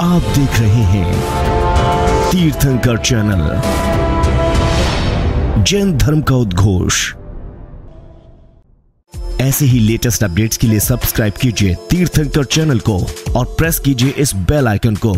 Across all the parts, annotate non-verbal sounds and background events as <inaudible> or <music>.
आप देख रहे हैं तीर्थंकर चैनल। जैन धर्म का उद्घोष। ऐसे ही लेटेस्ट अपडेट्स के लिए सब्सक्राइब कीजिए तीर्थंकर चैनल को और प्रेस कीजिए इस बेल आइकन को।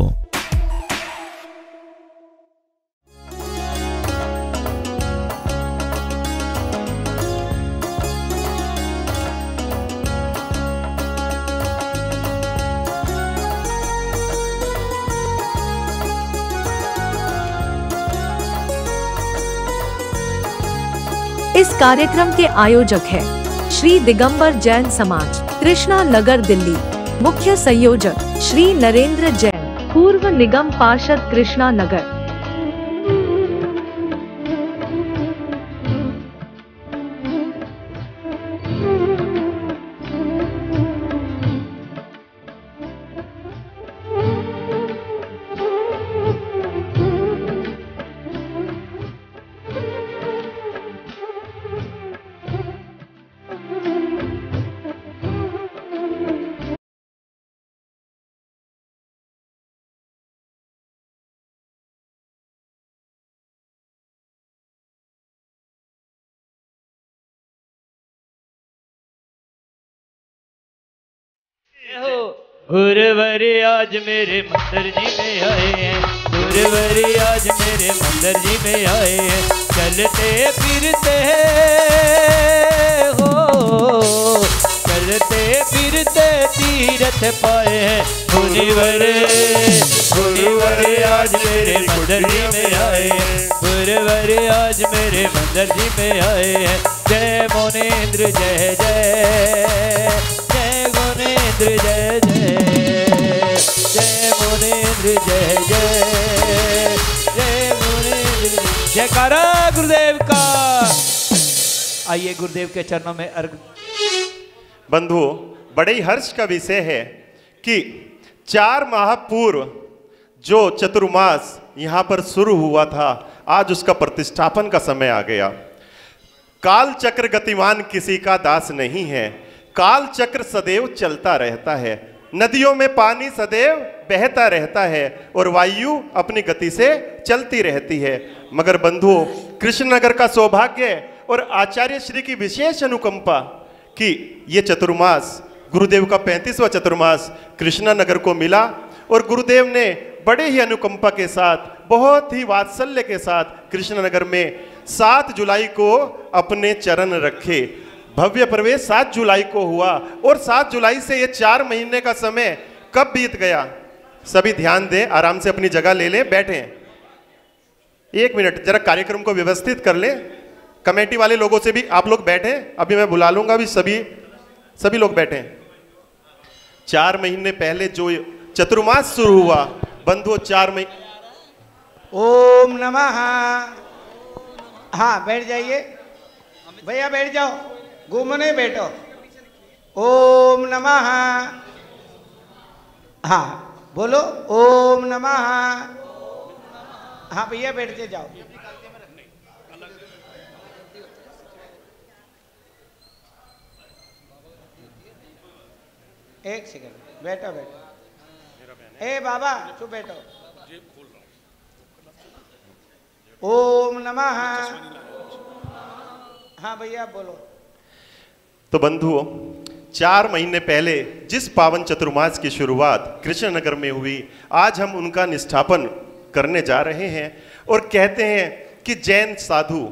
कार्यक्रम के आयोजक है श्री दिगंबर जैन समाज, कृष्णा नगर दिल्ली। मुख्य संयोजक श्री नरेंद्र जैन, पूर्व निगम पार्षद कृष्णा नगर। गुरुवरी आज मेरे मंदिर जी में आए हैं। गुरुवरी आज मेरे मंदिर जी में आए हैं। चलते फिरते हो। चलते फिरते तीरथ पाए हैं। गुरुवर गुरुवर आज मेरे मंदिर जी में आए हैं। गुरुवर आज मेरे मंदिर जी में आए हैं। जय मोनेन्द्र, जय जय। गुणेन्द्र जय जय। जय गुणेन्द्र जय जय। जय गुणेन्द्र जयकारा गुरुदेव का। आइए गुरुदेव के चरणों में अर्घ। बंधुओं, बड़े ही हर्ष का विषय है कि चार माह पूर्व जो चतुर्मास यहाँ पर शुरू हुआ था, आज उसका प्रतिष्ठापन का समय आ गया। काल चक्र गतिमान किसी का दास नहीं है। काल चक्र सदैव चलता रहता है। नदियों में पानी सदैव बहता रहता है और वायु अपनी गति से चलती रहती है। मगर बंधुओं कृष्णनगर का सौभाग्य और आचार्य श्री की विशेष अनुकंपा कि ये चतुर्मास, गुरुदेव का पैंतीसवा चतुर्मास कृष्णा नगर को मिला और गुरुदेव ने बड़े ही अनुकंपा के साथ, बहुत ही वात्सल्य के साथ कृष्णनगर में सात जुलाई को अपने चरण रखे। भव्य प्रवेश सात जुलाई को हुआ और सात जुलाई से ये चार महीने का समय कब बीत गया? सभी ध्यान दें, आराम से अपनी जगह ले लें, बैठें। एक मिनट, जरा कार्यक्रम को व्यवस्थित कर लें। कमेटी वाले लोगों से भी आप लोग बैठे। अभी मैं बुला लूँगा भी सभी सभी लोग बैठे। चार महीने पहले जो चतुर्मास शुरू हुआ बंधुओं चार महीने ओम नमः। हाँ बैठ जाइए। भैया, बैठ जाओ। घूमने बैठो। ओम नमः। हाँ बोलो, ओम नमः। हाँ भैया, बैठते जाओ। एक सेकंड बैठो बैठो। ए, बाबा, चुप बैठो। ओम नमः। हाँ भैया, बोलो। तो बंधुओं, चार महीने पहले जिस पावन चतुर्मास की शुरुआत कृष्णनगर में हुई, आज हम उनका निष्ठापन करने जा रहे हैं और कहते हैं कि जैन साधु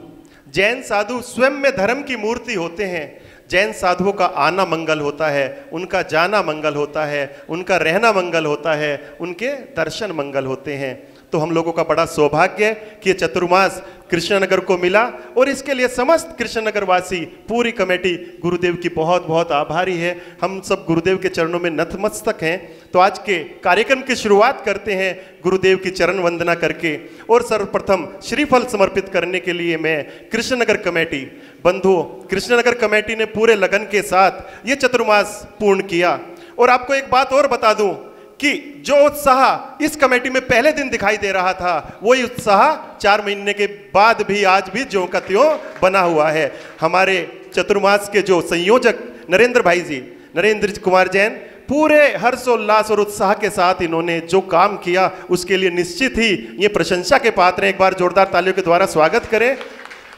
जैन साधु स्वयं में धर्म की मूर्ति होते हैं। जैन साधुओं का आना मंगल होता है, उनका जाना मंगल होता है, उनका रहना मंगल होता है, उनके दर्शन मंगल होते हैं। तो हम लोगों का बड़ा सौभाग्य कि चतुर्मास कृष्णनगर को मिला और इसके लिए समस्त कृष्णनगर वासी पूरी कमेटी, गुरुदेव की बहुत बहुत आभारी है। हम सब गुरुदेव के चरणों में नतमस्तक हैं। तो आज के कार्यक्रम की शुरुआत करते हैं गुरुदेव की चरण वंदना करके और सर्वप्रथम श्रीफल समर्पित करने के लिए मैं कृष्णनगर कमेटी। बंधुओं कृष्णनगर कमेटी ने पूरे लगन के साथ ये चतुर्मास पूर्ण किया। और आपको एक बात और बता दूँ कि जो उत्साह इस कमेटी में पहले दिन दिखाई दे रहा था वही उत्साह चार महीने के बाद भी आज भी ज्यों का त्यों बना हुआ है। हमारे चतुर्मास के जो संयोजक नरेंद्र भाई जी नरेंद्र कुमार जैन पूरे हर्षोल्लास और उत्साह के साथ इन्होंने जो काम किया उसके लिए निश्चित ही ये प्रशंसा के पात्र हैं। एक बार जोरदार तालियों के द्वारा स्वागत करें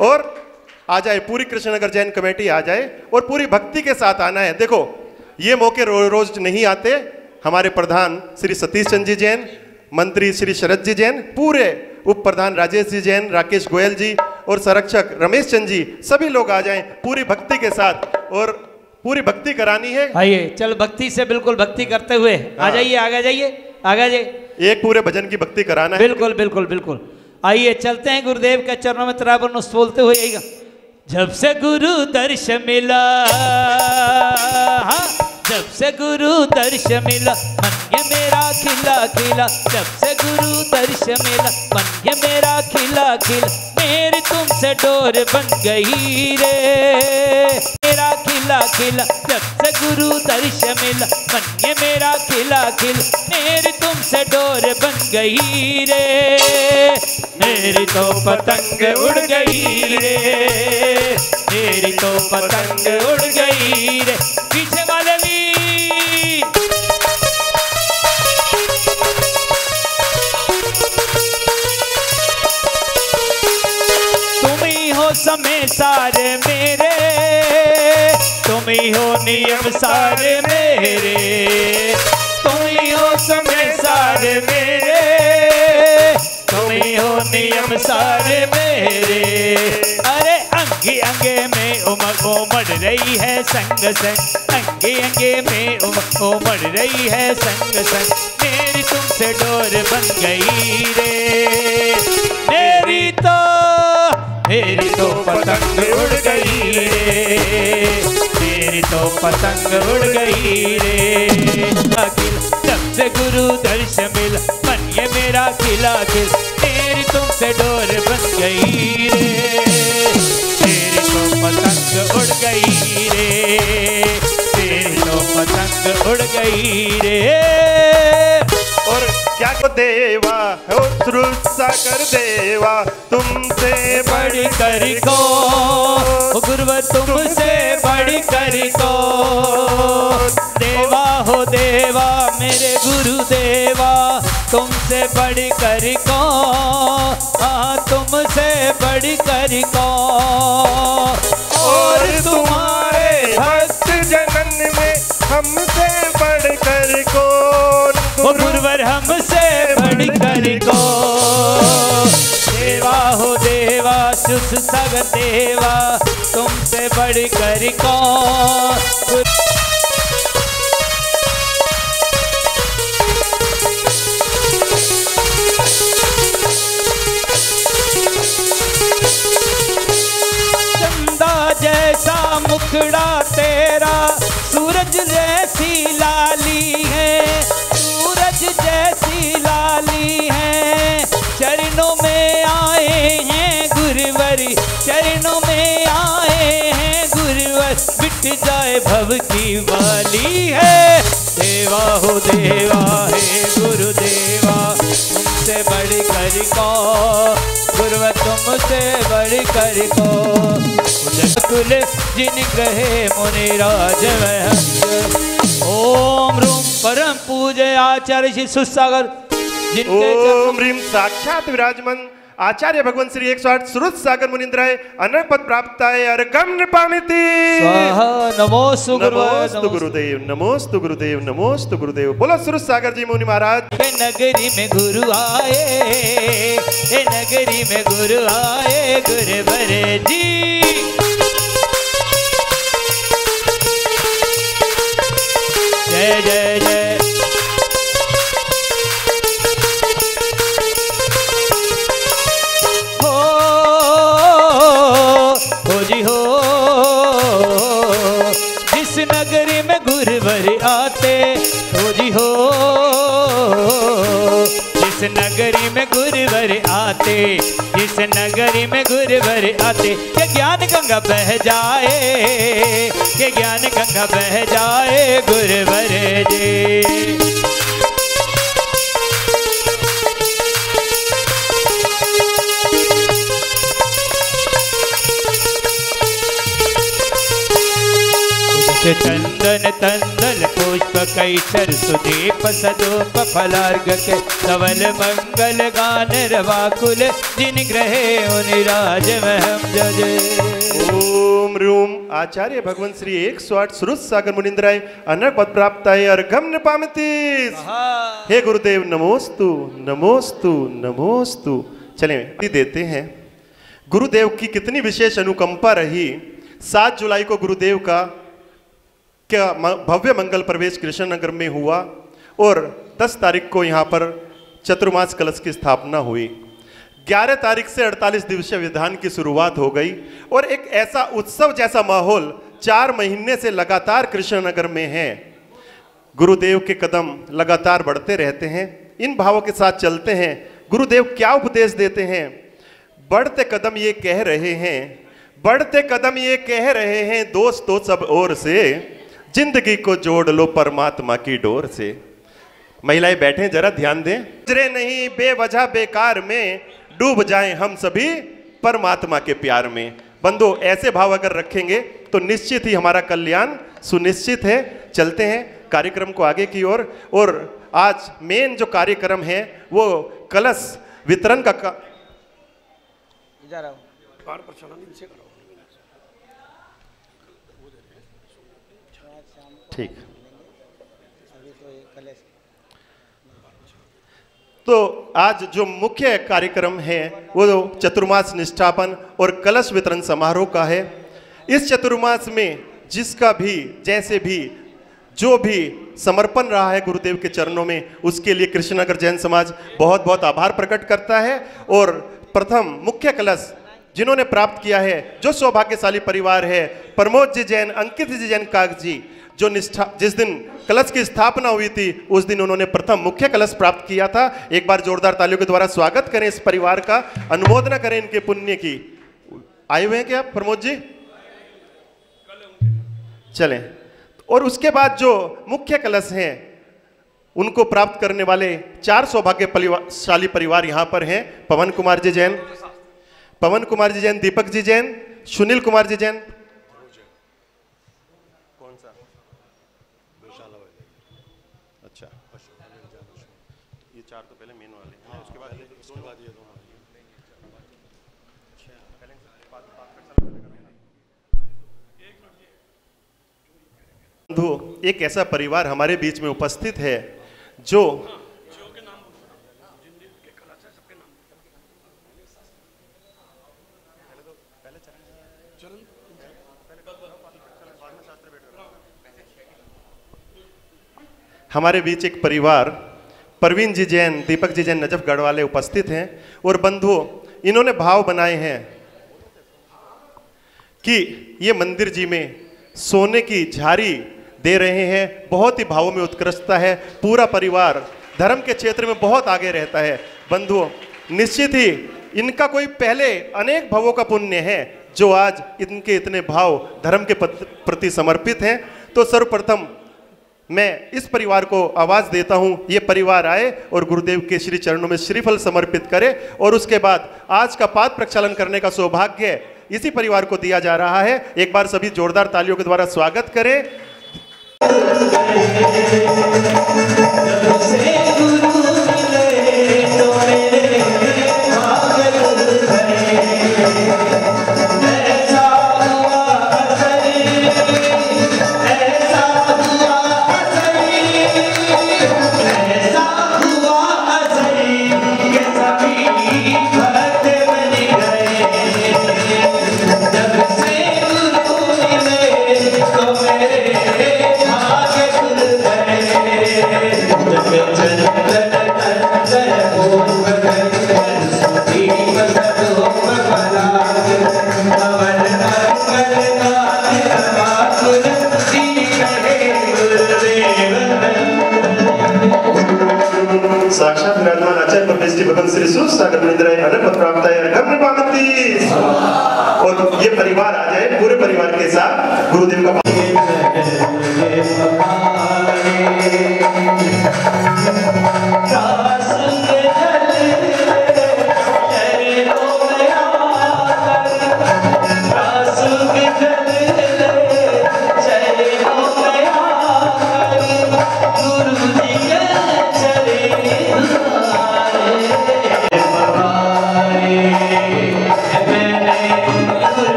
और आ जाए पूरी कृष्णनगर जैन कमेटी आ जाए और पूरी भक्ति के साथ आना है। देखो ये मौके रो, रोज नहीं आते हमारे प्रधान श्री सतीश चंद जी जैन मंत्री श्री शरद जी जैन पूरे उप प्रधान राजेश जी जैन राकेश गोयल जी और संरक्षक रमेश चंद जी सभी लोग आ जाएँ पूरी भक्ति के साथ और पूरी भक्ति करानी है। आइए चल भक्ति से बिल्कुल भक्ति करते हुए आ हाँ। जाइए आगे जाइए आगे जाइए। एक पूरे भजन की भक्ति कराना है। बिल्कुल बिल्कुल बिल्कुल। आइए चलते हैं गुरुदेव के चरणों में त्रावण बोलते हुए आइएगा। जब से गुरु दर्श मिला हाँ, जब से गुरु दर्श मिला मन ये मेरा खिला खिला। जब से गुरु दर्श मिला मन ये मेरा खिला खिला। मेरी तुमसे डोर बन गई रे। मेरा खिला खिला, जब से गुरु दर्श मिला मन ये मेरा खिला खिला। मेरी तुमसे डोर बन गई रे। मेरी तो पतंग उड़ गई रे। मेरी तो पतंग उड़ गई रे। पीछे हो समय सारे मेरे, तुम ही हो नियम सारे मेरे, तुम ही हो समय सारे मेरे, तुम ही हो नियम सारे मेरे। अरे अंगे अंगे में उमड़ उमड़ रही है संग संग। अंगे अंगे में उमड़ उमड़ रही है संग संग। मेरी तुमसे डोर बन गई रे। मेरी तो मेरी तो पतंग उड़ गई रे। मेरी तो पतंग उड़ गई रे। अखिल जब से गुरु दर्श मिला, मन ये मेरा खिला खिल। मेरी तुमसे डोर बन गई रे। गई रे। मेरी तो पतंग उड़ गई रे। और क्या को देवा श्रुसा कर देवा? तुमसे बड़ी करी को गुरु तुमसे बड़ी करी को। देवा हो देवा, मेरे गुरु देवा तुमसे बड़ी करी को। तुमसे बड़ी करी को और तुम्हारे भक्त जनन में हमसे बढ़कर कर को गुरुवर हमसे बड़ी करी को देवा हो देवा सुस सग देवा तुमसे बड़ी करी को मिट जाए भव की वाली है। देवा हो देवा है गुरुदेवा तुमसे बड़ी करी को गुरुवर तुमसे बड़ी करी को कुल जिन ग्रहे मुनि राज ओम रूम परम पूजय आचार्य श्री सुसागर जिनके ओम ह्रीम साक्षात विराजमान। आचार्य भगवान श्री एक सौ आठ श्रुत सागर मुनिंद्राय अनर पद प्राप्त अर्घम नृपामिति। नमोस्तु नमोस्तु गुरुदेव नमोस्तु गुरुदेव नमोस्तु गुरुदेव। बोलो सुरत सागर जी मुनि महाराज। नगरी में गुरु आए नगरी में गुरु आए गुरुवर जी। जय जय जय। गुरुवर आते हो जी हो। जिस नगरी में गुरुवर आते, जिस नगरी में गुरुवर आते, के ज्ञान गंगा बह जाए, के ज्ञान गंगा बह जाए गुरुवर जी। चंदन तंदन पुष्प कैसर सुदीप सदूप फलार्ग के सवल मंगल गान रवाकुल जिन ग्रहे उनिराज महम जजे। ओम रूम आचार्य भगवान श्री एक सौ आठ सुरुत सागर मुनिंद्राय अनक पद प्राप्त है अर्घम नपामती। हे गुरुदेव नमोस्तु नमोस्तु नमोस्तु। चलें देते हैं। गुरुदेव की कितनी विशेष अनुकंपा रही सात जुलाई को गुरुदेव का क्या भव्य मंगल प्रवेश कृष्णनगर में हुआ और 10 तारीख को यहाँ पर चतुर्मास कलश की स्थापना हुई। 11 तारीख से 48 दिवसीय विधान की शुरुआत हो गई और एक ऐसा उत्सव जैसा माहौल चार महीने से लगातार कृष्णनगर में है। गुरुदेव के कदम लगातार बढ़ते रहते हैं, इन भावों के साथ चलते हैं। गुरुदेव क्या उपदेश देते हैं? बढ़ते कदम ये कह रहे हैं, बढ़ते कदम ये कह रहे हैं, दोस्तों सब ओर से। ज़िंदगी को जोड़ लो परमात्मा की डोर से। महिलाएँ बैठे जरा ध्यान दें। गुजरे नहीं बेवजह बेकार में डूब जाएँ हम सभी परमात्मा के प्यार में। बंदो ऐसे भाव अगर रखेंगे तो निश्चित ही हमारा कल्याण सुनिश्चित है। चलते हैं कार्यक्रम को आगे की ओर। और, और आज मेन जो कार्यक्रम है वो कलश वितरण का, का इधर आओ ठीक। तो तो आज जो मुख्य कार्यक्रम है वो चतुर्मास निष्ठापन और कलश वितरण समारोह का है। इस चतुर्मास में जिसका भी जैसे भी जो भी समर्पण रहा है गुरुदेव के चरणों में उसके लिए कृष्णनगर जैन समाज बहुत बहुत आभार प्रकट करता है और प्रथम मुख्य कलश जिन्होंने प्राप्त किया है जो सौभाग्यशाली परिवार है प्रमोद जी जैन अंकित जी जैन काग जी जो निष्ठा, जिस दिन कलश की स्थापना हुई थी, उस दिन उन्होंने प्रथम मुख्य कलश प्राप्त किया था। एक बार जोरदार तालियों के द्वारा स्वागत करें इस परिवार का, अनुमोदना करें इनके पुण्य की। आए हुए हैं क्या प्रमोद जी? चलें। और उसके बाद जो मुख्य कलश हैं, उनको प्राप्त करने वाले चार सौभाग्य परिवारशाली परिवार यहाँ पर हैं। पवन कुमार जी जैन, पवन कुमार जी जैन, दीपक जी जैन, सुनील कुमार जी जैन कौन सा अच्छा ये चार तो पहले मेन वाले हैं उसके बाद उसके बाद ये दोनों बंधु एक ऐसा परिवार हमारे बीच में उपस्थित है जो हमारे बीच एक परिवार, परवीन जी जैन, दीपक जी जैन नजफगढ़ वाले उपस्थित हैं और बंधु इन्होंने भाव बनाए हैं कि ये मंदिर जी में सोने की झारी दे रहे हैं, बहुत ही भावों में उत्कृष्टता है, पूरा परिवार धर्म के क्षेत्र में बहुत आगे रहता है। बंधुओं, निश्चित ही इनका कोई पहले अनेक भावों का पुण्य है, जो आज इनके इतने भाव धर्म के प्रति समर्पित हैं। तो सर्वप्रथम मैं इस परिवार को आवाज़ देता हूँ, ये परिवार आए और गुरुदेव के श्री चरणों में श्रीफल समर्पित करे और उसके बाद आज का पाद प्रक्षालन करने का सौभाग्य इसी परिवार को दिया जा रहा है। एक बार सभी जोरदार तालियों के द्वारा स्वागत करें। साक्षात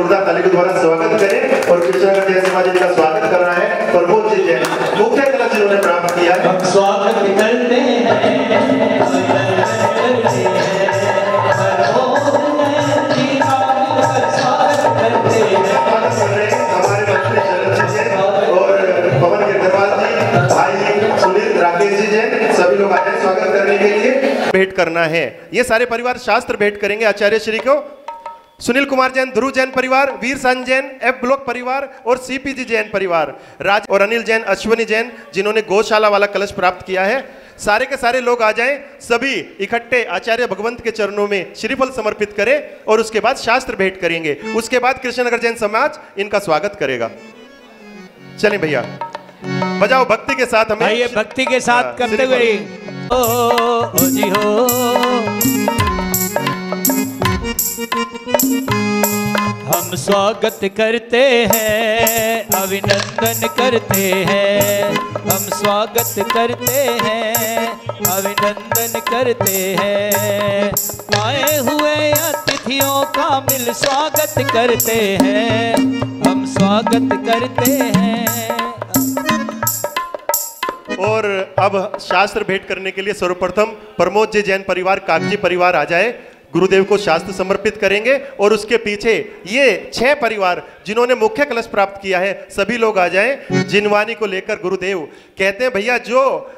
जोरदार ताली के द्वारा स्वागत करें और कृष्णनगर जैन समाज जी का स्वागत कर रहा है। प्रमोद जी जैन मुख्य कलश जिन्होंने प्राप्त किया स्वागत करते हैं। स्वागत कर रहे हैं। हमारे मंत्री शरद जी जैन और पवन गिरधरपाल जी भाई सुनील राकेश जी जैन सभी लोग आए हैं स्वागत करने के लिए। भेंट करना है। ये सारे परिवार शास्त्र भेंट करेंगे। आचार्य श्री को सुनील कुमार जैन ध्रुव जैन परिवार वीर सन जैन एफ़ ब्लॉक परिवार और सीपीजी जैन परिवार राज और अनिल जैन अश्वनी जैन जिन्होंने गौशाला वाला कलश प्राप्त किया है सारे के सारे लोग आ जाएँ सभी इकट्ठे आचार्य भगवंत के चरणों में श्रीफल समर्पित करें और उसके बाद शास्त्र भेंट करेंगे उसके बाद कृष्णनगर जैन समाज इनका स्वागत करेगा चले भैया बजाओ भक्ति के साथ हमें भक्ति के साथ हाँ, करते। हुए ओ, ओ जी हो हम स्वागत करते हैं, अभिनंदन करते हैं। हम स्वागत करते हैं, अभिनंदन करते हैं। आए हुए अतिथियों का मिल स्वागत करते हैं। हम स्वागत करते हैं। और अब शास्त्र भेंट करने के लिए सर्वप्रथम प्रमोद जी जैन परिवार, कागज़ी परिवार आ जाए। गुरुदेव को शास्त्र समर्पित करेंगे और उसके पीछे ये छह परिवार जिन्होंने मुख्य कलश प्राप्त किया है, सभी लोग आ जाएँ। जिनवानी को लेकर गुरुदेव कहते हैं, भैया, जो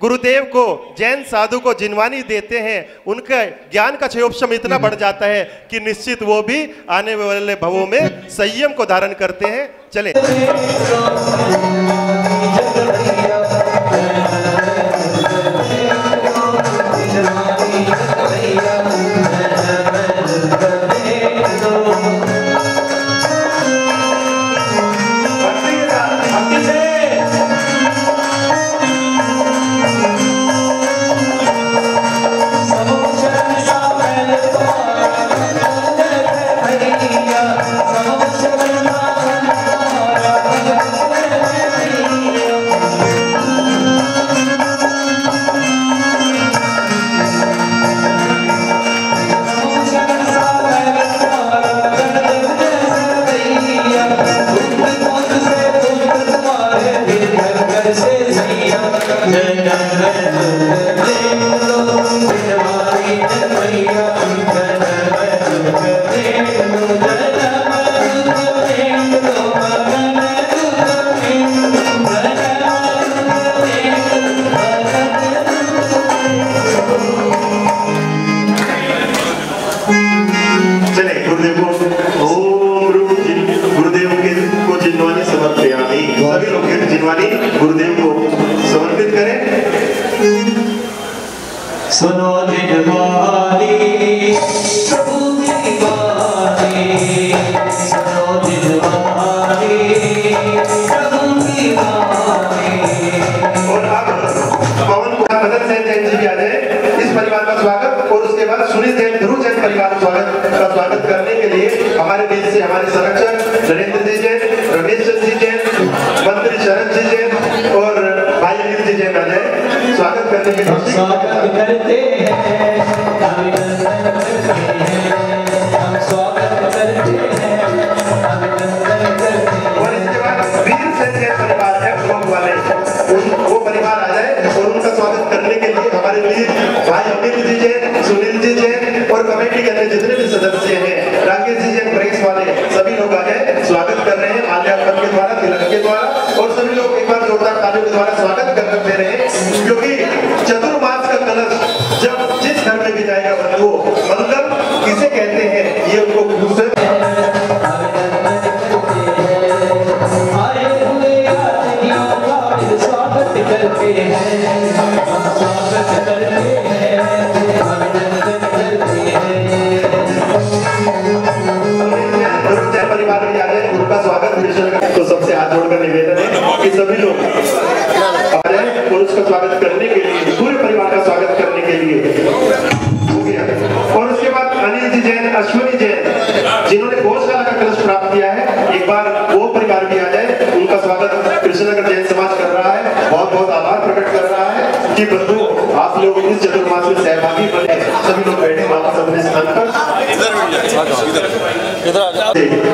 गुरुदेव को, जैन साधु को जिनवानी देते हैं, उनका ज्ञान का क्षयोपम इतना बढ़ जाता है कि निश्चित वो भी आने वाले भवों में संयम को धारण करते हैं। चले। करने के हम स्वागत करते उनका स्वागत करने के लिए हमारे भाई अमित जी जैन सुनील जी जैन और कमेटी के अन्य जितने भी सदस्य हैं राकेश जी जैन प्रेस वाले सभी लोग आ जाए स्वागत कर रहे हैं माल्यार्पण के द्वारा तिलक के द्वारा, और सभी लोग एक बार जोरदार तालियों के द्वारा स्वागत कर दे रहे, क्योंकि चतुर्मास का कलश जब जिस घर में भी जाएगा बंधु मतलब किसे कहते हैं, ये उनको दूसरे करते हैं। स्वागत करते हैं।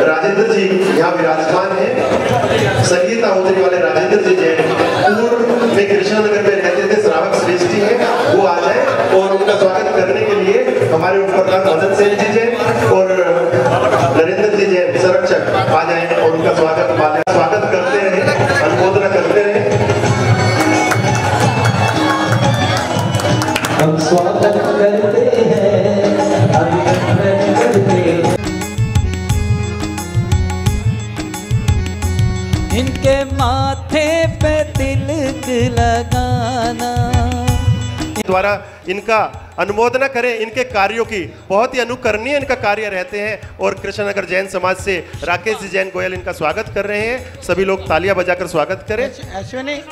राजेंद्र जी, यहाँ विराजमान है। संगीत आहुति वाले राजेंद्र जी पूर्व में कृष्णा नगर में रहते थे, श्रावक श्रेष्ठ है। वो आ जाए और उनका स्वागत करने के लिए हमारे ऊपर मदन सेन जी जैन और नरेंद्र जी जैन संरक्षक आ जाए और उनका स्वागत माले इनका अनुमोदना करें इनके कार्यों की। बहुत ही अनुकरणीय इनका कार्य रहते हैं और कृष्णनगर जैन समाज से राकेश जी जैन गोयल इनका स्वागत कर रहे हैं। सभी लोग तालियाँ बजाकर स्वागत करें। अश्विनी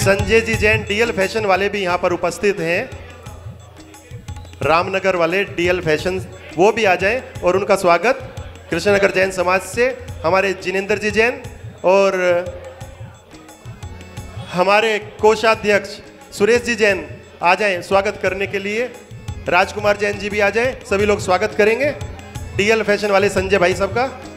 संजय जी जैन डीएल फ़ैशन वाले भी यहाँ पर उपस्थित हैं। रामनगर वाले डीएल फ़ैशन वो भी आ जाएँ और उनका स्वागत। कृष्णनगर जैन समाज से, हमारे जिनेंद्र जी जैन और हमारे कोषाध्यक्ष सुरेश जी जैन आ जाएँ स्वागत करने के लिए। राजकुमार जैन जी भी आ जाएँ, सभी लोग स्वागत करेंगे। डीएल फ़ैशन वाले संजय भाई सबका। और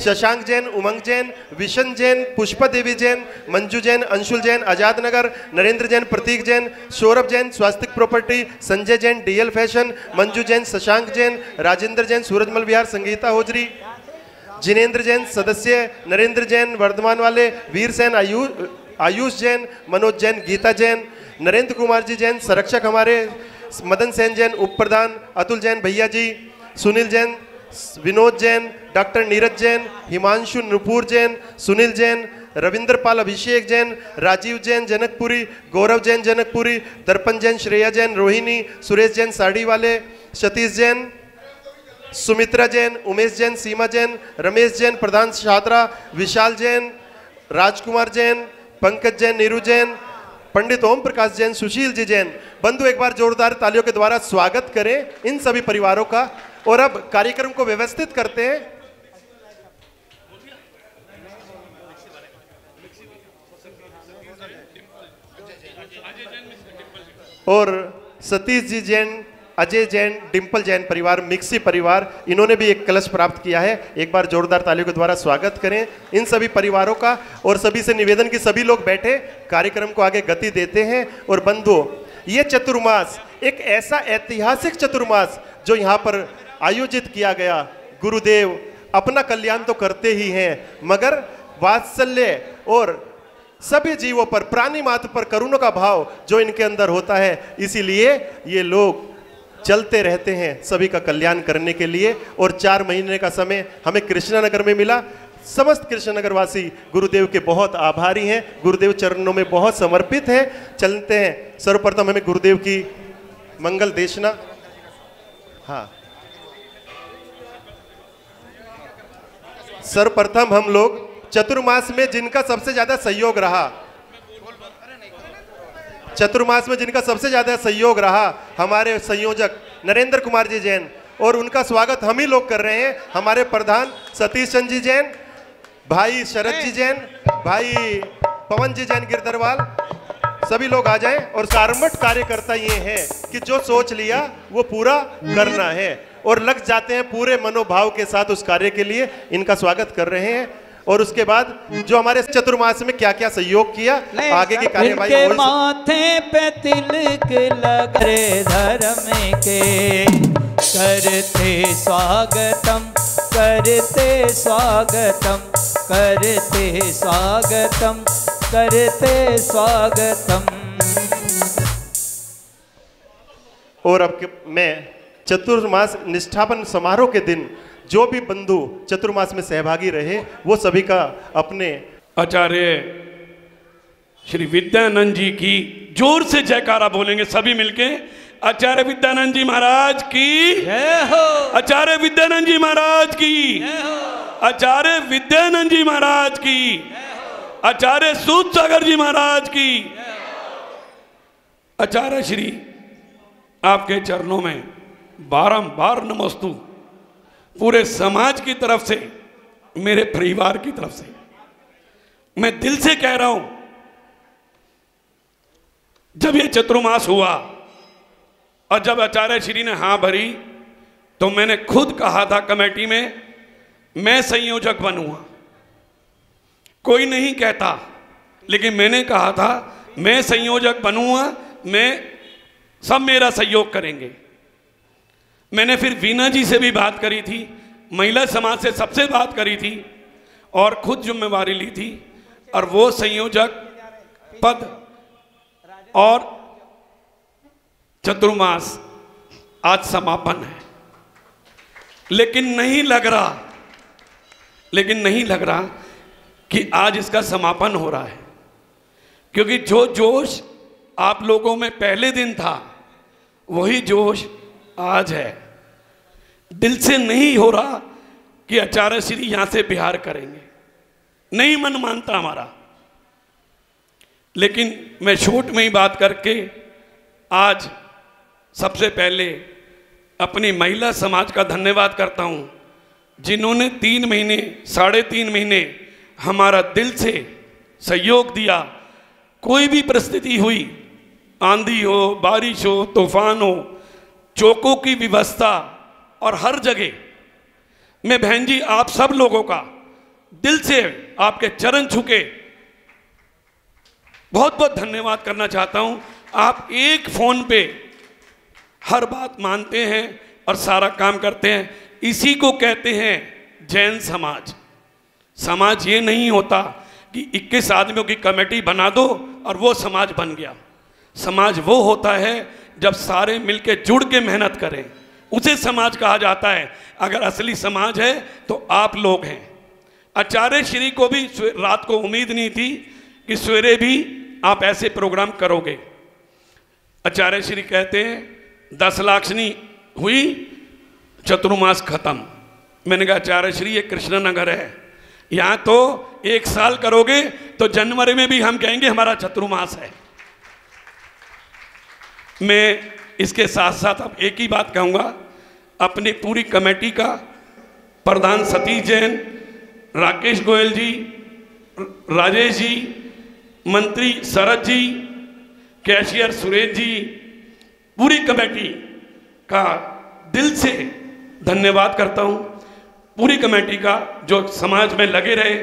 Shashank Jain, Umang Jain, Vishan Jain, Pushpa Devi Jain, Manju Jain, Anshul Jain, Azad Nagar, Narendra Jain, Pratik Jain, Saurabh Jain, Swastik property, Sanjay Jain, DL fashion, Manju Jain, Shashank Jain, Rajendra Jain, Surajmal Vihar, Sangeeta hosiery Jinendra Jain, सदस्य, नरेंद्र जैन, वर्धमान वाले, वीर सेन, आयु, आयुष जैन, मनोज जैन, गीता जैन, नरेंद्र कुमार जी जैन, संरक्षक हमारे, मदन सेन जैन, उप प्रधान, अतुल जैन भैया जी, Sunil Jain Vinod Jain, doctor Neeraj Jain, Himanshu Nupur Jain, Sunil Jain, Ravindra Pal Abhishek Jain, Rajiv Jain Janakpuri, Gaurav Jain Janakpuri, Darpan Jain Shreya Jain Rohini, Suresh Jain sari वाले सतीश जैन, सुमित्रा जैन, उमेश जैन, सीमा जैन, रमेश जैन, प्रधान छात्रा, विशाल जैन, राजकुमार जैन, पंकज जैन, नीरू जैन, पंडित ओम प्रकाश जैन, सुशील जी जैन। बंधु, एक बार जोरदार तालियों के द्वारा स्वागत करें इन सभी परिवारों का। और अब कार्यक्रम को व्यवस्थित करते हैं। और सतीश जी जैन, अजय जैन डिम्पल जैन परिवार, मिक्सी परिवार, इन्होंने भी एक कलश प्राप्त किया है। एक बार जोरदार तालियों के द्वारा स्वागत करें इन सभी परिवारों का और सभी से निवेदन कि सभी लोग बैठे, कार्यक्रम को आगे गति देते हैं। और बंधु ये चतुर्मास एक ऐसा ऐतिहासिक चतुर्मास जो यहाँ पर आयोजित किया गया। गुरुदेव अपना कल्याण तो करते ही हैं, मगर वात्सल्य और सभी जीवों पर, प्राणी मात्र पर करुणा का भाव जो इनके अंदर होता है, इसीलिए ये लोग चलते रहते हैं सभी का कल्याण करने के लिए। और चार महीने का समय हमें कृष्णानगर में मिला। समस्त कृष्णनगर वासी गुरुदेव के बहुत आभारी हैं। गुरुदेव चरणों में बहुत समर्पित हैं। चलते हैं। सर्वप्रथम हमें गुरुदेव की मंगल देशना। हाँ। सर्वप्रथम हम लोग चतुर्मास में जिनका सबसे ज़्यादा सहयोग रहा, चतुर्मास में जिनका सबसे ज़्यादा सहयोग रहा हमारे संयोजक नरेंद्र कुमार जी जैन, और उनका स्वागत हम ही लोग कर रहे हैं। हमारे प्रधान सतीश चंद जी जैन, भाई शरद जी जैन, भाई पवन जी जैन गिरधरवाल, सभी लोग आ जाएँ, और कार्मट कार्यकर्ता ये है कि जो सोच लिया, वो पूरा करना है। और लग जाते हैं पूरे मनोभाव के साथ उस कार्य के लिए इनका स्वागत कर रहे हैं। और उसके बाद जो हमारे चतुर्मास में क्या क्या सहयोग किया आगे की कार्यवाही माथे पे तिलक लगे धर्म के। करते स्वागतम करते स्वागतम करते स्वागतम करते स्वागतम। और अब मैं चतुर्मास निष्ठापन समारोह के दिन जो भी बंधु चतुर्मास में सहभागी रहे वो सभी का अपने आचार्य श्री विद्यानंद जी की ज़ोर से जयकारा बोलेंगे सभी मिलके। आचार्य विद्यानंद जी महाराज की हो। आचार्य विद्यानंद जी महाराज की। आचार्य विद्यानंद जी महाराज की। आचार्य सूत सागर जी महाराज की। आचार्य श्री आपके चरणों में बारंबार नमस्तु। पूरे समाज की तरफ़ से, मेरे परिवार की तरफ़ से। मैं दिल से कह रहा हूँ, जब ये चतुर्मास हुआ और जब आचार्य श्री ने हाँ भरी तो मैंने खुद कहा था कमेटी में, मैं संयोजक बनूँगा। कोई नहीं कहता, लेकिन मैंने कहा था, मैं संयोजक बनूँगा, मैं सब मेरा सहयोग करेंगे। मैंने फिर वीना जी से भी बात करी थी, महिला समाज से सबसे बात करी थी और खुद जिम्मेवारी ली थी। और वो संयोजक पद और चतुर्मास आज समापन है। लेकिन नहीं लग रहा, लेकिन नहीं लग रहा कि आज इसका समापन हो रहा है। क्योंकि जो जोश आप लोगों में पहले दिन था, वही जोश आज है। दिल से नहीं हो रहा कि आचार्य श्री यहाँ से बिहार करेंगे। नहीं मन मानता हमारा। लेकिन मैं छोट में ही बात करके आज सबसे पहले अपनी महिला समाज का धन्यवाद करता हूँ, जिन्होंने तीन महीने, साढ़े तीन महीने हमारा दिल से सहयोग दिया। कोई भी परिस्थिति हुई, आंधी हो, बारिश हो, तूफ़ान हो चौकों की व्यवस्था और हर जगह। मैं बहन जी, आप सब लोगों का दिल से आपके चरण छुके। बहुत बहुत धन्यवाद करना चाहता हूँ। आप एक फ़ोन पे हर बात मानते हैं और सारा काम करते हैं। इसी को कहते हैं जैन समाज। समाज ये नहीं होता कि 21 आदमियों की कमेटी बना दो और वो समाज बन गया। समाज वो होता है जब सारे मिलके जुड़ के मेहनत करें, उसे समाज कहा जाता है। अगर असली समाज है तो आप लोग हैं। आचार्य श्री को भी रात को उम्मीद नहीं थी कि सवेरे भी आप ऐसे प्रोग्राम करोगे। आचार्य श्री कहते हैं, दस लाखनी हुई, चतुर्मास खत्म। मैंने कहा, आचार्य श्री, ये कृष्णनगर है। यहाँ तो एक साल करोगे तो जनवरी में भी हम कहेंगे, हमारा चतुर्मास है। मैं इसके साथ साथ अब एक ही बात कहूँगा। अपनी पूरी कमेटी का प्रधान सतीश जैन, राकेश गोयल जी, राजेश जी, मंत्री शरद जी, कैशियर सुरेश जी, पूरी कमेटी का दिल से धन्यवाद करता हूँ। पूरी कमेटी का जो समाज में लगे रहे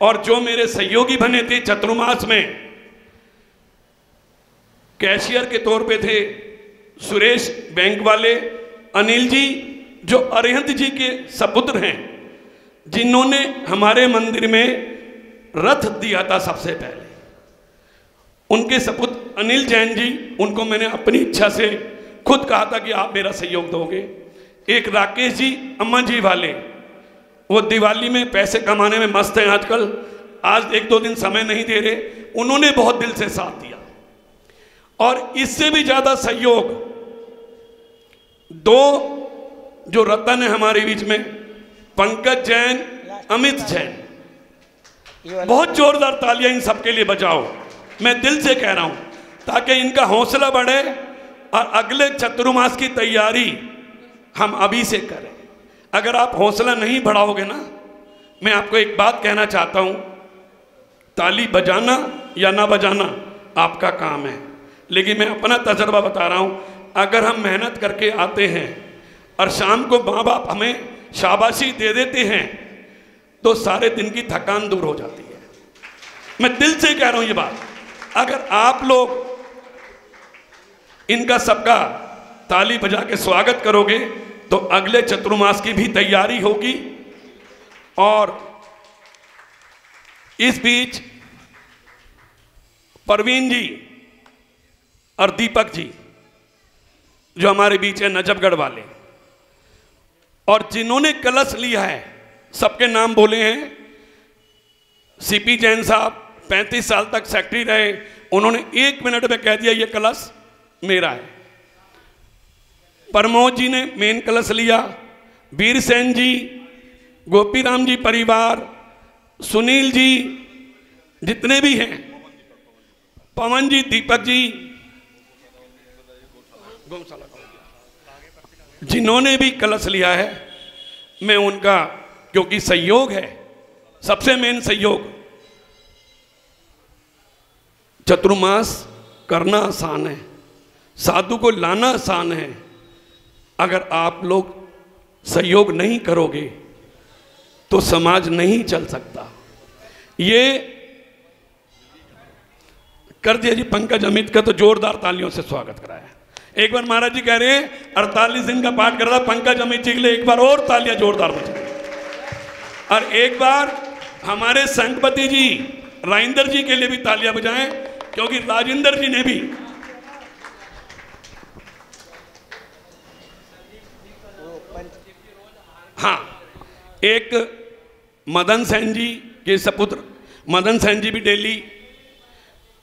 और जो मेरे सहयोगी बने थे चतुर्मास में कैशियर के तौर पे थे सुरेश बैंक वाले, अनिल जी, जो अरिहंत जी के सपुत्र हैं, जिन्होंने हमारे मंदिर में रथ दिया था सबसे पहले। उनके सपुत्र अनिल जैन जी, उनको मैंने अपनी इच्छा से खुद कहा था कि आप मेरा सहयोग दोगे। एक राकेश जी, अम्मा जी वाले, वो दिवाली में पैसे कमाने में मस्त हैं आजकल। आज एक दो दिन समय नहीं दे रहे। उन्होंने बहुत दिल से साथ दिया। और इससे भी ज़्यादा सहयोग। दो जो रतन है हमारे बीच में पंकज जैन अमित जैन। बहुत जोरदार तालियाँ इन सबके लिए बजाओ। मैं दिल से कह रहा हूँ ताकि इनका हौसला बढ़े और अगले चतुर्मास की तैयारी हम अभी से करें। अगर आप हौसला नहीं बढ़ाओगे ना मैं आपको एक बात कहना चाहता हूँ ताली बजाना या ना बजाना आपका काम है। लेकिन मैं अपना तजर्बा बता रहा हूँ, अगर हम मेहनत करके आते हैं और शाम को माँ बाप हमें शाबाशी दे देते हैं तो सारे दिन की थकान दूर हो जाती है। मैं दिल से कह रहा हूँ ये बात। अगर आप लोग इनका सबका ताली बजा के स्वागत करोगे तो अगले चतुर्मास की भी तैयारी होगी। और इस बीच, परवीन जी और दीपक जी, जो हमारे बीच है नजफगढ़ वाले। और जिन्होंने कलश लिया है, सबके नाम बोले हैं। सीपी जैन साहब 35 साल तक सेक्रेटरी रहे। उन्होंने एक मिनट में कह दिया, ये कलश मेरा है। प्रमोद जी ने मेन कलश लिया। वीर सेन जी, गोपी राम जी परिवार, सुनील जी, जितने भी हैं। पवन जी, दीपक जी जिन्होंने भी कलश लिया है, मैं उनका, क्योंकि सहयोग है, सबसे मेन सहयोग चतुर्मास करना आसान है, साधु को लाना आसान है। अगर आप लोग सहयोग नहीं करोगे तो समाज नहीं चल सकता। ये कर दिया जी पंकज अमित का तो जोरदार तालियों से स्वागत कराया। एक बार महाराज जी कह रहे हैं, अड़तालीस दिन का पाठ कर रहा, पंकज अमित जी के लिए एक बार और तालियाँ जोरदार बजा और एक बार हमारे संघपति जी राइंदर जी के लिए भी तालियाँ बजाएँ, क्योंकि राजेंद्र जी ने भी हाँ एक मदन सेन जी के सपुत्र, मदन सेन जी भी डेली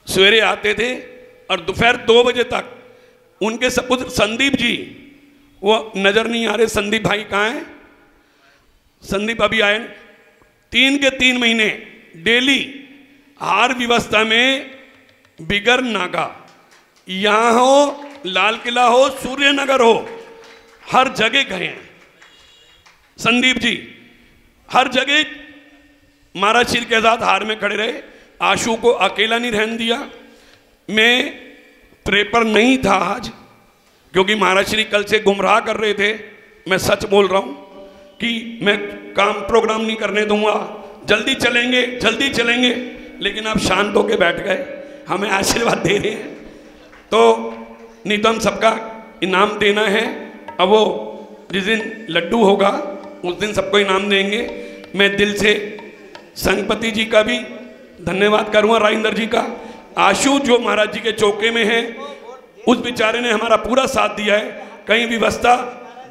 सवेरे आते थे, और दोपहर दो बजे तक उनके सपुत्र संदीप जी, वो नज़र नहीं आ रहे, संदीप भाई कहाँ हैं? संदीप अभी आए तीन के तीन महीने, डेली, हार व्यवस्था में बिगर नागा। यहाँ हो, लाल किला हो, सूर्यनगर हो, हर जगह गए हैं। संदीप जी, हर जगह महाराज श्री के साथ हार में खड़े रहे। आशु को अकेला नहीं रहने दिया। मैं प्रेपर नहीं था आज, क्योंकि महाराज श्री कल से गुमराह कर रहे थे। मैं सच बोल रहा हूँ कि मैं काम प्रोग्राम नहीं करने दूँगा। जल्दी चलेंगे जल्दी चलेंगे, लेकिन आप शांत होकर बैठ गए। हमें आशीर्वाद दे रहे हैं। तो नहीं तो हम सबका इनाम देना है। अब वो जिस दिन लड्डू होगा, उस दिन सबको इनाम देंगे। मैं दिल से संगपति जी का भी धन्यवाद करूँगा राजेंद्र जी का। आशु जो महाराज जी के चौके में है उस बेचारे ने हमारा पूरा साथ दिया है। कहीं व्यवस्था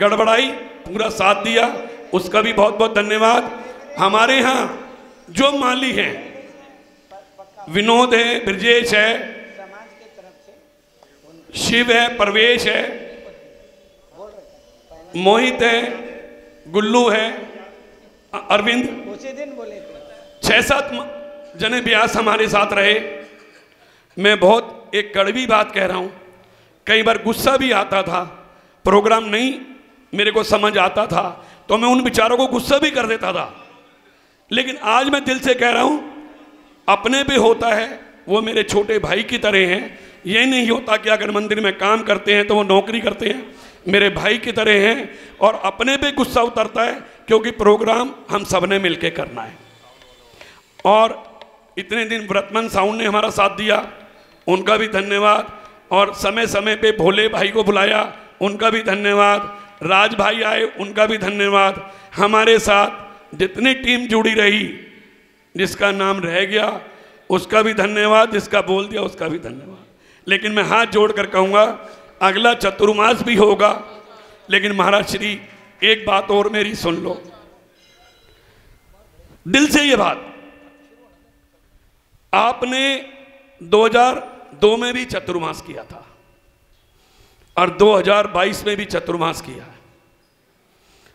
गड़बड़ाई पूरा साथ दिया। उसका भी बहुत बहुत धन्यवाद। हमारे यहाँ जो माली हैं विनोद है ब्रजेश है शिव है प्रवेश है मोहित है गुल्लू है अरविंद छह सात जने ब्यास हमारे साथ रहे। मैं बहुत एक कड़वी बात कह रहा हूँ। कई बार गुस्सा भी आता था। प्रोग्राम नहीं मेरे को समझ आता था तो मैं उन बेचारों को गुस्सा भी कर देता था। लेकिन आज मैं दिल से कह रहा हूँ, अपने पे होता है, वो मेरे छोटे भाई की तरह हैं। ये नहीं होता कि अगर मंदिर में काम करते हैं तो वो नौकरी करते हैं। मेरे भाई की तरह हैं और अपने पे गुस्सा उतरता है, क्योंकि प्रोग्राम हम सबने मिलकर करना है। और इतने दिन व्रतमन साउंड ने हमारा साथ दिया। उनका भी धन्यवाद। और समय समय पे भोले भाई को बुलाया, उनका भी धन्यवाद। राज भाई आए, उनका भी धन्यवाद। हमारे साथ जितनी टीम जुड़ी रही, जिसका नाम रह गया, उसका भी धन्यवाद, जिसका बोल दिया, उसका भी धन्यवाद। लेकिन मैं हाथ जोड़ कर कहूँगा, अगला चतुर्मास भी होगा, लेकिन महाराज श्री, एक बात और मेरी सुन लो। दिल से ये बात, आपने 2002 में भी चतुर्मास किया था और 2022 में भी चतुर्मास किया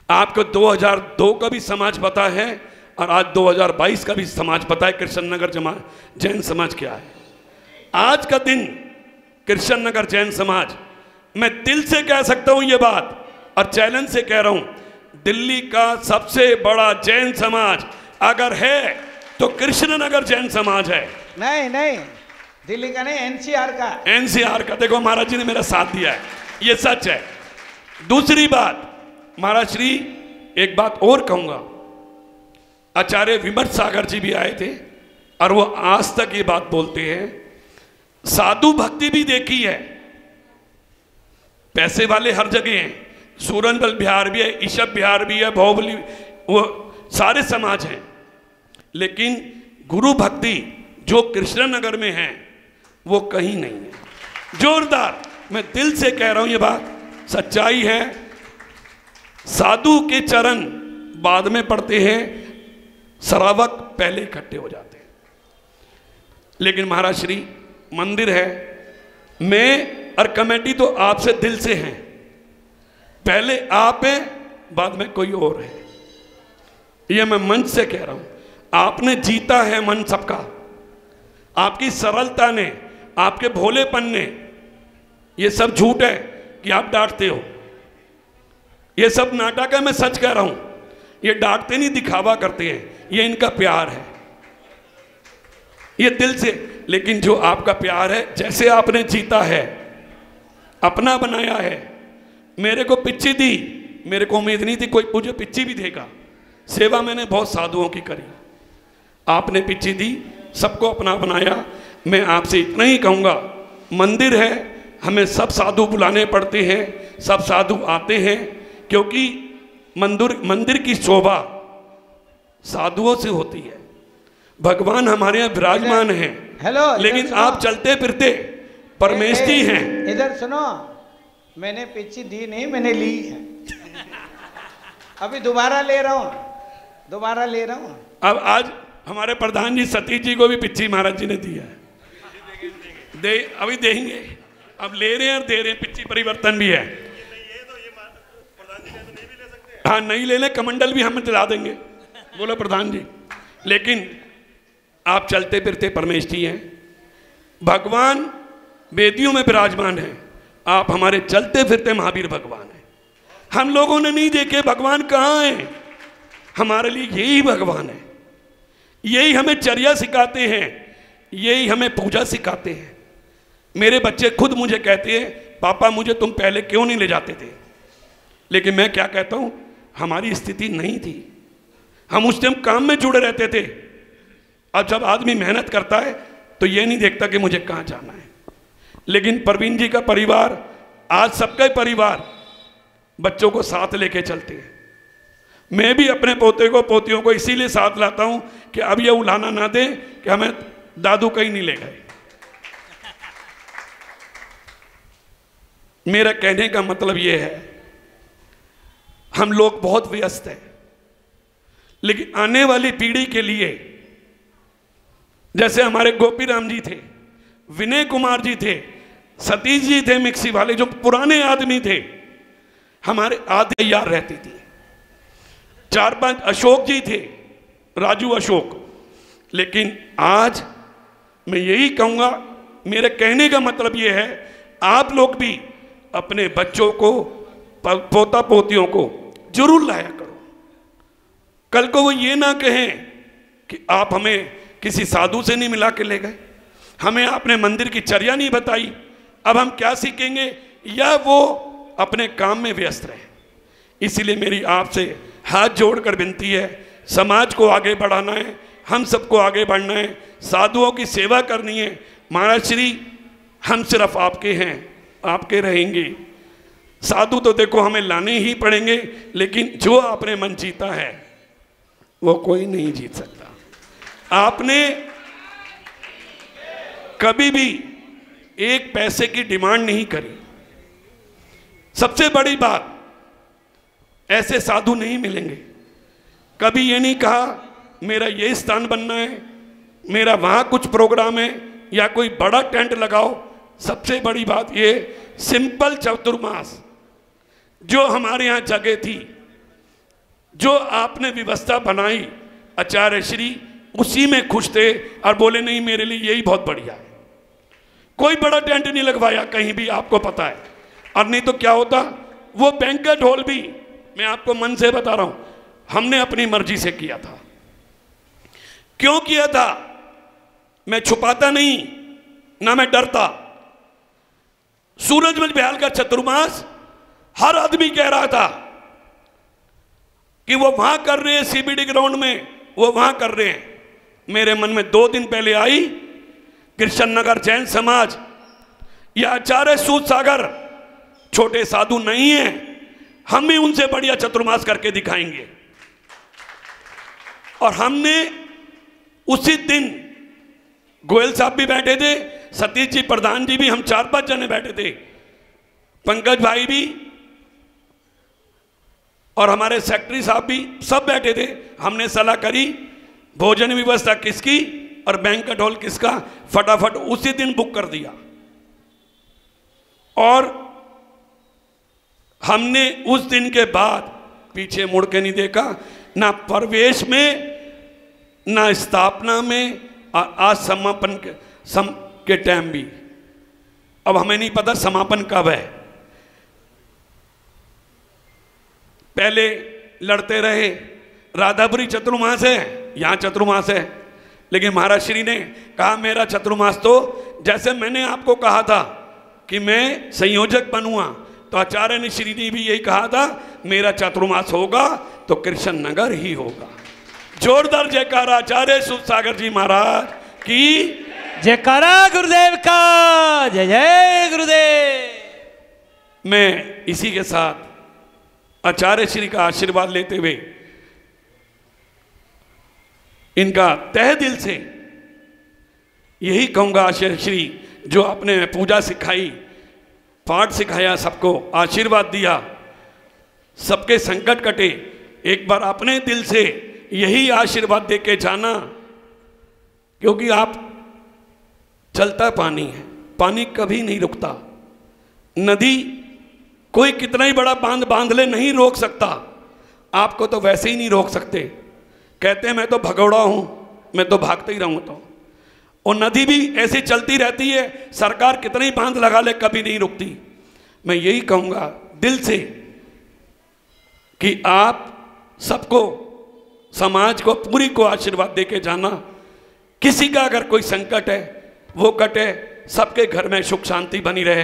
आपको 2002 का भी समाज पता है और आज 2022 का भी समाज पता है कृष्ण नगर जैन समाज क्या है। आज का दिन कृष्ण नगर जैन समाज, मैं दिल से कह सकता हूँ ये बात और चैलेंज से कह रहा हूँ, दिल्ली का सबसे बड़ा जैन समाज अगर है तो कृष्ण नगर जैन समाज है। नहीं नहीं। दिल्ली का नहीं, एनसीआर का। एनसीआर का। देखो, महाराज जी ने मेरा साथ दिया है। ये सच है। दूसरी बात, महाराज श्री, एक बात और कहूँगा। आचार्य विमर्श सागर जी भी आए थे, और वो आज तक ये बात बोलते हैं, साधु भक्ति भी देखी है। पैसे वाले हर जगह हैं। सूरनबल बिहार भी है, ईशब बिहार भी है, बाहुबली, वो सारे समाज हैं। लेकिन गुरु भक्ति जो कृष्णनगर में है वो कहीं नहीं है। जोरदार, मैं दिल से कह रहा हूँ ये बात। सच्चाई है, साधु के चरण बाद में पड़ते हैं, सरावक पहले इकट्ठे हो जाते हैं। लेकिन महाराज श्री, मंदिर है। मैं और कमेटी तो आपसे दिल से हैं। पहले आप हैं, बाद में कोई और है। ये मैं मंच से कह रहा हूँ। आपने जीता है मन सबका। आपकी सरलता ने आपके भोलेपन ने ये सब झूठ है कि आप डांटते हो। ये सब नाटक है, मैं सच कह रहा हूँ। ये डांटते नहीं, दिखावा करते हैं। ये इनका प्यार है। ये दिल से, लेकिन जो आपका प्यार है, जैसे आपने जीता है, अपना बनाया है, मेरे को पिच्ची दी, मेरे को उम्मीद नहीं थी कोई मुझे पिच्ची भी देगा। सेवा मैंने बहुत साधुओं की करी। आपने पिच्ची दी, सबको अपना बनाया मैं आपसे इतना ही कहूँगा मंदिर है हमें सब साधु बुलाने पड़ते हैं सब साधु आते हैं क्योंकि मंदिर मंदिर की शोभा साधुओं से होती है। भगवान हमारे यहाँ विराजमान हैं हेलो, लेकिन आप चलते फिरते ए, हैं। इधर सुनो मैंने पिच्ची दी नहीं मैंने ली है। अभी दोबारा ले रहा हूँ दोबारा ले रहा हूँ। अब आज हमारे प्रधान जी सतीश जी को भी पिच्ची महाराज जी ने दिया है। दे, अभी देंगे। अब ले रहे हैं और दे रहे हैं पिछली परिवर्तन भी है। हाँ नहीं ले कमंडल भी हम दिला देंगे। बोलो, प्रधान जी। लेकिन आप चलते फिरते परमेश जी हैं। भगवान वेदियों में विराजमान है। आप हमारे चलते फिरते महावीर भगवान हैं। हम लोगों ने नहीं देखे, भगवान कहाँ हैं? हमारे लिए यही भगवान है। यही हमें चर्या सिखाते हैं। यही हमें पूजा सिखाते हैं। मेरे बच्चे खुद मुझे कहते हैं, पापा, मुझे तुम पहले क्यों नहीं ले जाते थे? लेकिन मैं क्या कहता हूँ? हमारी स्थिति नहीं थी। हम उस टाइम काम में जुड़े रहते थे। अब जब आदमी मेहनत करता है तो ये नहीं देखता कि मुझे कहाँ जाना है। लेकिन प्रवीण जी का परिवार, आज सबका परिवार, बच्चों को साथ लेके चलते हैं। मैं भी अपने पोते को, पोतियों को इसीलिए साथ लाता हूँ कि अब ये उलाना ना दे कि हमें दादू कहीं नहीं ले गए। मेरा कहने का मतलब ये है, हम लोग बहुत व्यस्त हैं, लेकिन आने वाली पीढ़ी के लिए, जैसे हमारे गोपी राम जी थे, विनय कुमार जी थे, सतीश जी थे मिक्सी वाले, जो पुराने आदमी थे, हमारे आधे यार रहती थी। चार पाँच अशोक जी थे, राजू अशोक, लेकिन आज मैं यही कहूँगा, मेरे कहने का मतलब यह है, आप लोग भी अपने बच्चों को पोता पोतियों को ज़रूर लाया करो। कल को वो ये ना कहें कि आप हमें किसी साधु से नहीं मिला के ले गए। हमें आपने मंदिर की चर्या नहीं बताई। अब हम क्या सीखेंगे? या वो अपने काम में व्यस्त रहे। इसीलिए मेरी आपसे हाथ जोड़कर विनती है, समाज को आगे बढ़ाना है, हम सबको आगे बढ़ना है, साधुओं की सेवा करनी है। महाराज श्री, हम सिर्फ़ आपके हैं। आपके रहेंगे। साधु तो देखो हमें लाने ही पड़ेंगे, लेकिन जो आपने मन जीता है, वो कोई नहीं जीत सकता। आपने कभी भी एक पैसे की डिमांड नहीं करी। सबसे बड़ी बात, ऐसे साधु नहीं मिलेंगे। कभी ये नहीं कहा, मेरा ये स्थान बनना है, मेरा वहाँ कुछ प्रोग्राम है, या कोई बड़ा टेंट लगाओ सबसे बड़ी बात ये, सिंपल चतुर्मास, जो हमारे यहाँ जगह थी, जो आपने व्यवस्था बनाई, आचार्य श्री, उसी में खुश थे और बोले, नहीं, मेरे लिए यही बहुत बढ़िया है। कोई बड़ा टेंट नहीं लगवाया, कहीं भी, आपको पता है। और नहीं तो क्या होता, वो बैंकेट हॉल भी, मैं आपको मन से बता रहा हूँ, हमने अपनी मर्ज़ी से किया था। क्यों किया था? मैं छुपाता नहीं, ना मैं डरता। सूरजमल बिहार का चतुर्मास। हर आदमी कह रहा था कि वो वहाँ कर रहे हैं सीबीडी ग्राउंड में, वो वहाँ कर रहे हैं। मेरे मन में दो दिन पहले आई कृष्ण नगर जैन समाज। या आचार्य सूद सागर छोटे साधु नहीं है, हम भी उनसे बढ़िया चतुर्मास करके दिखाएँगे। और हमने उसी दिन गोयल साहब भी बैठे थे सतीश जी, प्रधान जी भी, हम चार पाँच जने बैठे थे। पंकज भाई भी और हमारे सेक्रेटरी साहब भी सब बैठे थे। हमने सलाह करी, भोजन व्यवस्था किसकी और बैंकट हॉल किसका, फटाफट उसी दिन बुक कर दिया। और हमने उस दिन के बाद पीछे मुड़ के नहीं देखा, ना प्रवेश में, ना स्थापना में आज समापन के, सम के टाइम भी। अब हमें नहीं पता समापन कब है। पहले लड़ते रहे, राधापुरी चतुर्मास है, यहाँ चतुर्मास है। लेकिन महाराज श्री ने कहा, मेरा चतुर्मास तो जैसे मैंने आपको कहा था कि मैं संयोजक बनूँगा तो आचार्य ने श्री ने भी यही कहा था, मेरा चतुर्मास होगा तो कृष्ण नगर ही होगा। जोरदार जयकार आचार्य सुख सागर जी महाराज की जयकारा गुरुदेव का, जय जय गुरुदेव। मैं इसी के साथ आचार्य श्री का आशीर्वाद लेते हुए इनका तह दिल से यही कहूँगा आचार्य श्री, जो आपने पूजा सिखाई, पाठ सिखाया, सबको आशीर्वाद दिया, सबके संकट कटे, एक बार अपने दिल से यही आशीर्वाद दे के जाना, क्योंकि आप चलता पानी है, पानी कभी नहीं रुकता। नदी कोई कितना ही बड़ा बाँध बाँध ले नहीं रोक सकता। आपको तो वैसे ही नहीं रोक सकते। कहते हैं, मैं तो भगौड़ा हूँ, मैं तो भागते ही रहूँ तो। और नदी भी ऐसी चलती रहती है, सरकार कितने ही बाँध लगा ले, कभी नहीं रुकती। मैं यही कहूँगा, दिल से कि आप सबको, समाज को पूरी को आशीर्वाद दे के जाना। किसी का अगर कोई संकट है वो कटे, सबके घर में सुख शांति बनी रहे।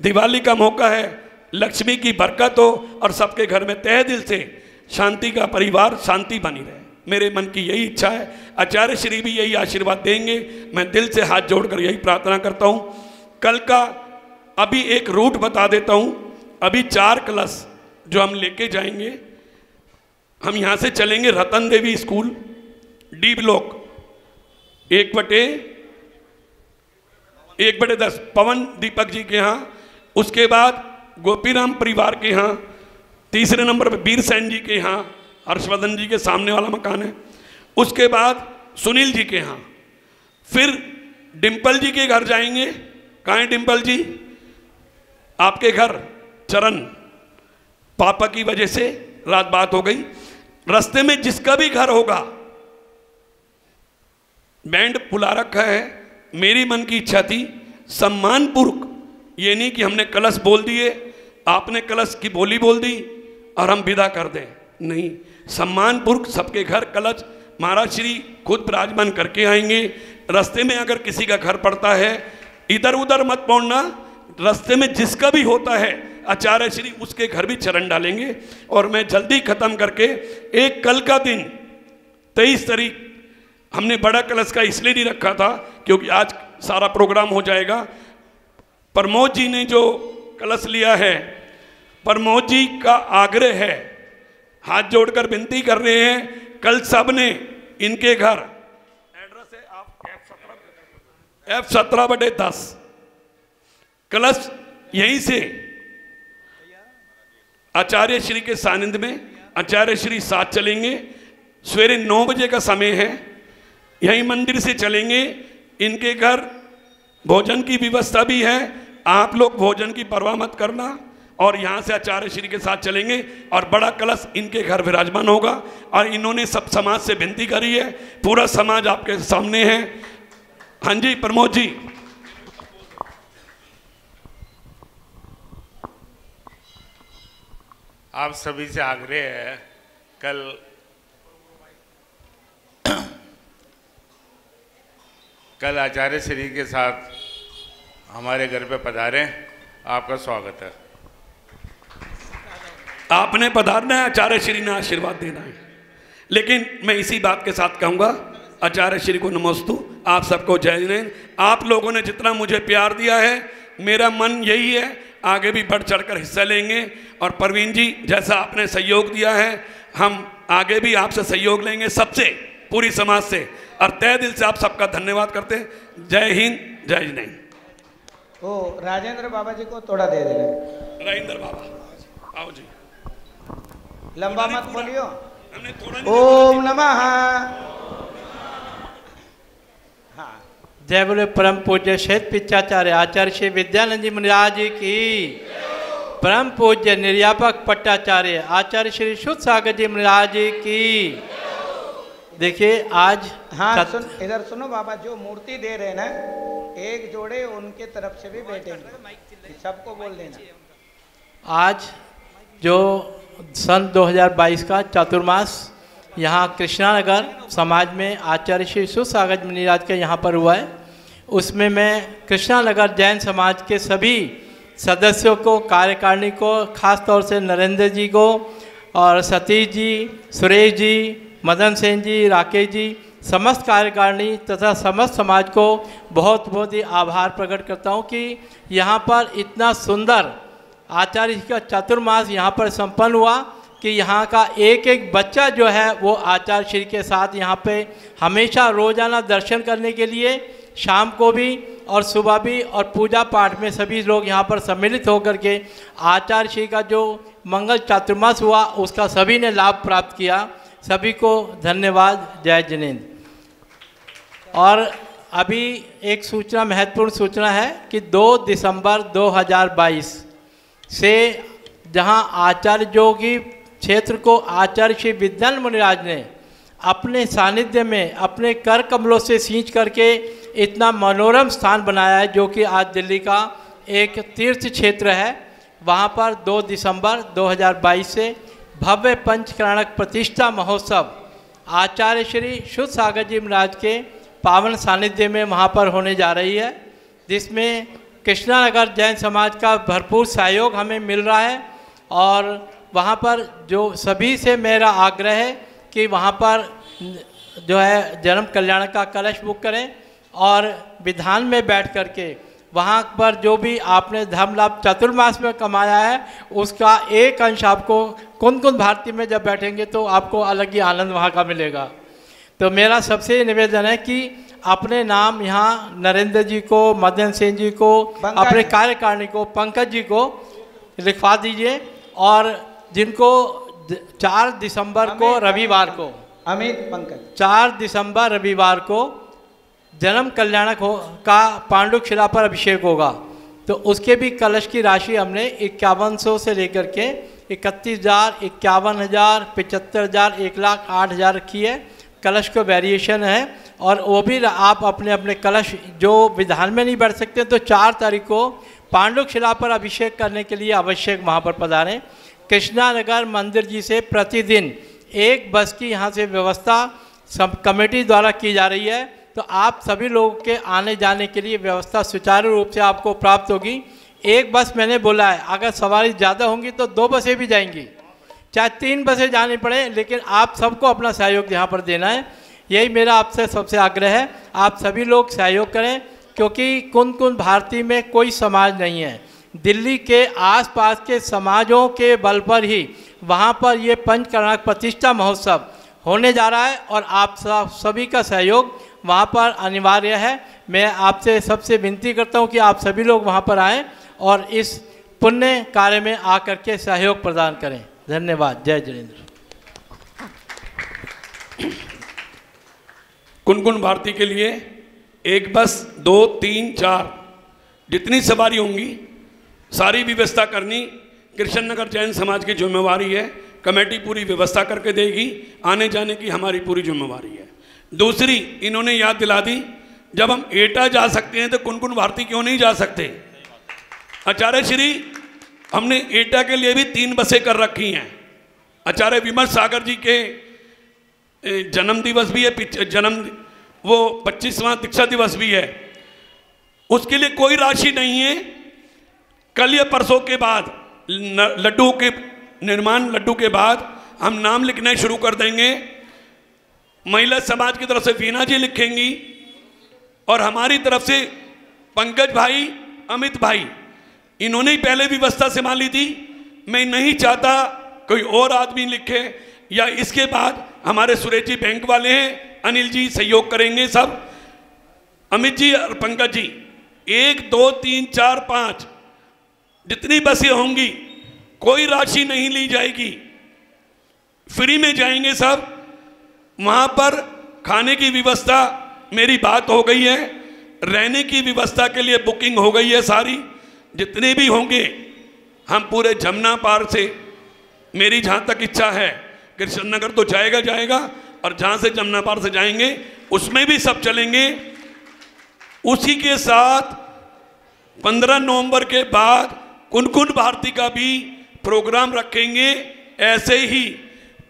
दिवाली का मौका है, लक्ष्मी की बरकत हो और सबके घर में तय दिल से शांति का परिवार, शांति बनी रहे। मेरे मन की यही इच्छा है। आचार्य श्री भी यही आशीर्वाद देंगे। मैं दिल से हाथ जोड़कर यही प्रार्थना करता हूँ। कल का अभी एक रूट बता देता हूँ। अभी चार क्लास जो हम लेके जाएँगे। हम यहाँ से चलेंगे Ratan Devi school D block एक बटे एक बटे दस, पवन दीपक जी के यहाँ, उसके बाद गोपीराम परिवार के यहाँ, तीसरे नंबर पर वीर सैन जी के यहाँ, हर्षवर्धन जी के सामने वाला मकान है। उसके बाद सुनील जी के यहाँ, फिर डिम्पल जी के घर जाएँगे। कहाँ है डिम्पल जी? आपके घर, चरण। पापा की वजह से रात बात हो गई। रास्ते में जिसका भी घर होगा, बैंड बुला रखा है। मेरी मन की इच्छा थी सम्मान सम्मानपूर्वक, ये नहीं कि हमने कलश बोल दिए, आपने कलश की बोली बोल दी और हम विदा कर दें। नहीं सम्मान सम्मानपूर्वक सबके घर कलश, महाराज श्री खुद विराजमान करके आएँगे। रास्ते में अगर किसी का घर पड़ता है इधर उधर मत पहुँचना रास्ते में जिसका भी होता है, आचार्य श्री उसके घर भी चरण डालेंगे। और मैं जल्दी खत्म करके एक कल का दिन, तेईस तारीख हमने बड़ा कलश का इसलिए नहीं रखा था क्योंकि आज सारा प्रोग्राम हो जाएगा। प्रमोद जी ने जो कलश लिया है, प्रमोद जी का आग्रह है, हाथ जोड़कर विनती कर रहे हैं, कल सबने इनके घर, एड्रेस है आप एफ़ सत्रह एफ़ सत्रह बटे दस। कलश यहीं से, आचार्य श्री के सानिध्य में, आचार्य श्री साथ चलेंगे। सवेरे नौ बजे का समय है। यहीं मंदिर से चलेंगे। इनके घर भोजन की व्यवस्था भी है। आप लोग भोजन की परवाह मत करना और यहाँ से आचार्य श्री के साथ चलेंगे और बड़ा कलश इनके घर विराजमान होगा और इन्होंने सब समाज से विनती करी है। पूरा समाज आपके सामने है। हाँ जी, प्रमोद जी। आप सभी से आग्रह है, कल कल आचार्य श्री के साथ हमारे घर पे पधारें। आपका स्वागत है। आपने पधारना है, आचार्य श्री ने आशीर्वाद देना है। लेकिन मैं इसी बात के साथ कहूँगा, आचार्य श्री को नमस्तु, आप सबको जय जैन आप लोगों ने जितना मुझे प्यार दिया है, मेरा मन यही है, आगे भी बढ़ चढ़कर हिस्सा लेंगे। और परवीन जी, जैसा आपने सहयोग दिया है, हम आगे भी आपसे सहयोग लेंगे सबसे, पूरी समाज से। और तय दिल से आप सबका धन्यवाद करते हैं। जय हिंद जय जिनेन्द्र ओ राजेंद्र बाबा जी को थोड़ा दे देना। राजेंद्र बाबा आओ जी। लंबा मत बोलियो। ओम नमः। हाँ। जय बोले परम पूज्य शेत पिचाचार्य आचार्य श्री विद्यानंद जी महाराज जी की। परम पूज्य निर्यापक पट्टाचार्य आचार्य श्री शुद्ध सागर जी महाराज जी की। देखिए आज हाँ सत- सुन इधर सुनो बाबा जो मूर्ति दे रहे हैं ना एक जोड़े उनके तरफ़ से भी बैठेंगे। सबको बोल देना। आज जो सन 2022 का चतुर्मास यहाँ कृष्णानगर समाज में आचार्य श्री सुसागर मुनिराज के यहाँ पर हुआ है। उसमें मैं कृष्णानगर जैन समाज के सभी सदस्यों को कार्यकारिणी को खास तौर से नरेंद्र जी को और सतीश जी सुरेश जी मदन सेन जी, राकेश जी, समस्त कार्यकारिणी तथा समस्त समाज को बहुत बहुत ही आभार प्रकट करता हूँ कि यहाँ पर इतना सुंदर आचार्य जी का चतुर्मास यहाँ पर संपन्न हुआ कि यहाँ का एक एक बच्चा जो है वो आचार्य श्री के साथ यहाँ पे हमेशा रोज़ाना दर्शन करने के लिए, शाम को भी और सुबह भी और पूजा पाठ में सभी लोग यहाँ पर सम्मिलित होकर के आचार्य श्री का जो मंगल चातुर्मास हुआ, उसका सभी ने लाभ प्राप्त किया। सभी को धन्यवाद, जय जिनेन्द्र। और अभी एक सूचना, महत्वपूर्ण सूचना है कि 2 दिसंबर 2022 से जहाँ आचार्य जोगी क्षेत्र को आचार्य श्री विद्यान मुनिराज ने अपने सानिध्य में, अपने कर कमलों से सींच करके इतना मनोरम स्थान बनाया है, जो कि आज दिल्ली का एक तीर्थ क्षेत्र है। वहाँ पर 2 दिसंबर 2022 से भव्य पंचकरणक प्रतिष्ठा महोत्सव। आचार्य श्री शुद्ध सागर जी महाराज के पावन सानिध्य में वहाँ पर होने जा रही है, जिसमें कृष्णानगर जैन समाज का भरपूर सहयोग हमें मिल रहा है और वहाँ पर जो सभी से मेरा आग्रह है कि वहाँ पर जो है जन्म कल्याण का कलश बुक करें और विधान में बैठ करके वहाँ पर जो भी आपने धर्म लाभ चतुर्मास में कमाया है उसका एक अंश आपको कुंद कुंद भारती में जब बैठेंगे तो आपको अलग ही आनंद वहाँ का मिलेगा। तो मेरा सबसे निवेदन है कि अपने नाम यहाँ नरेंद्र जी को मदन सेन जी को अपने कार्यकारिणी को पंकज जी को लिखवा दीजिए और जिनको चार दिसंबर को रविवार को अमित पंकज। चार दिसंबर रविवार को जन्म कल्याणक हो, का पांडुक शिला पर अभिषेक होगा। तो उसके भी कलश की राशि हमने इक्यावन सौ से लेकर के इकतीस हज़ार, इक्यावन हज़ार, पचहत्तर हज़ार, एक लाख आठ हज़ार रखी है। कलश का वेरिएशन है और वो भी आप अपने अपने कलश जो विधान में नहीं बैठ सकते तो चार तारीख को पांडुक शिला पर अभिषेक करने के लिए आवश्यक वहाँ पर पधारें। कृष्णानगर मंदिर जी से प्रतिदिन एक बस की यहाँ से व्यवस्था सब कमेटी द्वारा की जा रही है। तो आप सभी लोगों के आने जाने के लिए व्यवस्था सुचारू रूप से आपको प्राप्त होगी। एक बस मैंने बोला है, अगर सवारी ज़्यादा होंगी तो दो बसें भी जाएँगी। चाहे तीन बसें जानी पड़े, लेकिन आप सबको अपना सहयोग यहाँ पर देना है। यही मेरा आपसे सबसे आग्रह है, आप सभी लोग सहयोग करें, क्योंकि कुन कुन भारती में कोई समाज नहीं है। दिल्ली के आसपास के समाजों के बल पर ही वहाँ पर ये पंचकर्णाक प्रतिष्ठा महोत्सव होने जा रहा है, और आप सभी का सहयोग वहाँ पर अनिवार्य है। मैं आपसे सबसे विनती करता हूँ कि आप सभी लोग वहाँ पर आएँ और इस पुण्य कार्य में आकर के सहयोग प्रदान करें। धन्यवाद। जय जिनेन्द्र कुनकुन भारती के लिए एक बस, दो, तीन, चार, जितनी सवारी होंगी, सारी व्यवस्था करनी कृष्ण नगर जैन समाज की जिम्मेवारी है। कमेटी पूरी व्यवस्था करके देगी। आने जाने की हमारी पूरी जिम्मेवारी है। दूसरी, इन्होंने याद दिला दी, जब हम एटा जा सकते हैं तो कुनकुन भारती क्यों नहीं जा सकते? आचार्य श्री, हमने एटा के लिए भी तीन बसें कर रखी हैं। आचार्य विमल सागर जी के जन्म दिवस भी है जन्म, वो पच्चीसवां दीक्षा दिवस भी है। उसके लिए कोई राशि नहीं है। कल या परसों के बाद लड्डू के निर्माण लड्डू के बाद, हम नाम लिखना शुरू कर देंगे। महिला समाज की तरफ़ से वीना जी लिखेंगी और हमारी तरफ़ से पंकज भाई, अमित भाई, इन्होंने ही पहले व्यवस्था संभाली थी। मैं नहीं चाहता कोई और आदमी लिखे या इसके बाद हमारे सुरेश जी बैंक वाले हैं, अनिल जी सहयोग करेंगे सब। अमित जी और पंकज जी, एक, दो, तीन, चार, पाँच, जितनी बसें होंगी, कोई राशि नहीं ली जाएगी। फ्री में जाएँगे सब। वहाँ पर खाने की व्यवस्था मेरी बात हो गई है, रहने की व्यवस्था के लिए बुकिंग हो गई है सारी, जितने भी होंगे, हम पूरे जमुना पार से, मेरी जहाँ तक इच्छा है कृष्ण नगर तो जाएगा जाएगा, और जहाँ से जमुना पार से जाएँगे, उसमें भी सब चलेंगे। उसी के साथ 15 नवंबर के बाद कुनकुन भारती का भी प्रोग्राम रखेंगे, ऐसे ही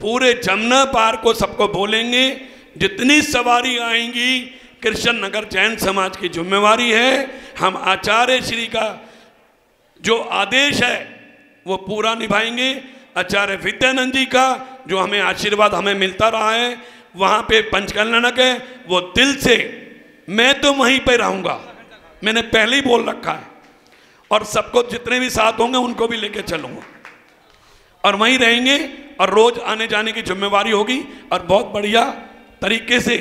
पूरे जमुना पार को सबको बोलेंगे, जितनी सवारी आएँगी, कृष्ण नगर जैन समाज की जिम्मेवारी है। हम आचार्य श्री का जो आदेश है, वो पूरा निभाएँगे। आचार्य विद्यानंद जी का जो हमें आशीर्वाद हमें मिलता रहा है, वहाँ पे पंचकल्याणक है, वो दिल से, मैं तो वहीं पे रहूँगा। मैंने पहले ही बोल रखा है। और सबको जितने भी साथ होंगे, उनको भी लेके चलूँगा। और वहीं रहेंगे और रोज आने जाने की जिम्मेवारी होगी और बहुत बढ़िया तरीके से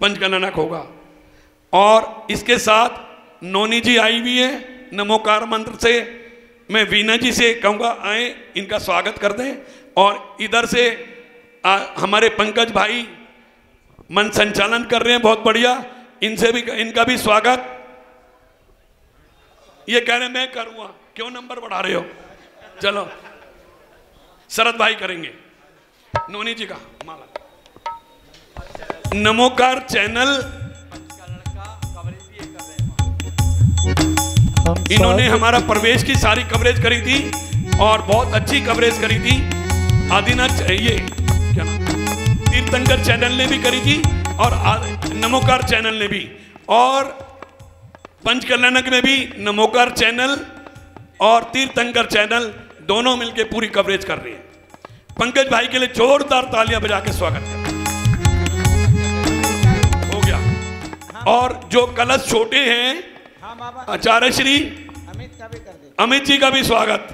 पंचगणनक होगा। और इसके साथ नोनी जी आई हुई है नमोकार मंत्र से। मैं वीना जी से कहूँगा आए इनका स्वागत कर दें। और इधर से आ, हमारे पंकज भाई मन संचालन कर रहे हैं बहुत बढ़िया। इनसे भी इनका भी स्वागत। ये कह रहे मैं करूँगा। क्यों नंबर बढ़ा रहे हो? चलो। शरद भाई करेंगे। नोनी जी का माला। नमोकार चैनल। इन्होंने हमारा प्रवेश की सारी कवरेज करी थी और बहुत अच्छी कवरेज करी थी। आदिनाथ ये, क्या तीर्थंकर चैनल ने भी करी थी और नमोकार चैनल ने भी। और पंचकल्याणक में भी नमोकार चैनल और तीर्थंकर चैनल दोनों मिलके पूरी कवरेज कर रही है। पंकज भाई के लिए जोरदार तालियाँ बजा के स्वागत हो। गया। और जो कलश छोटे हैं, आचार्य श्री, अमित जी का भी स्वागत,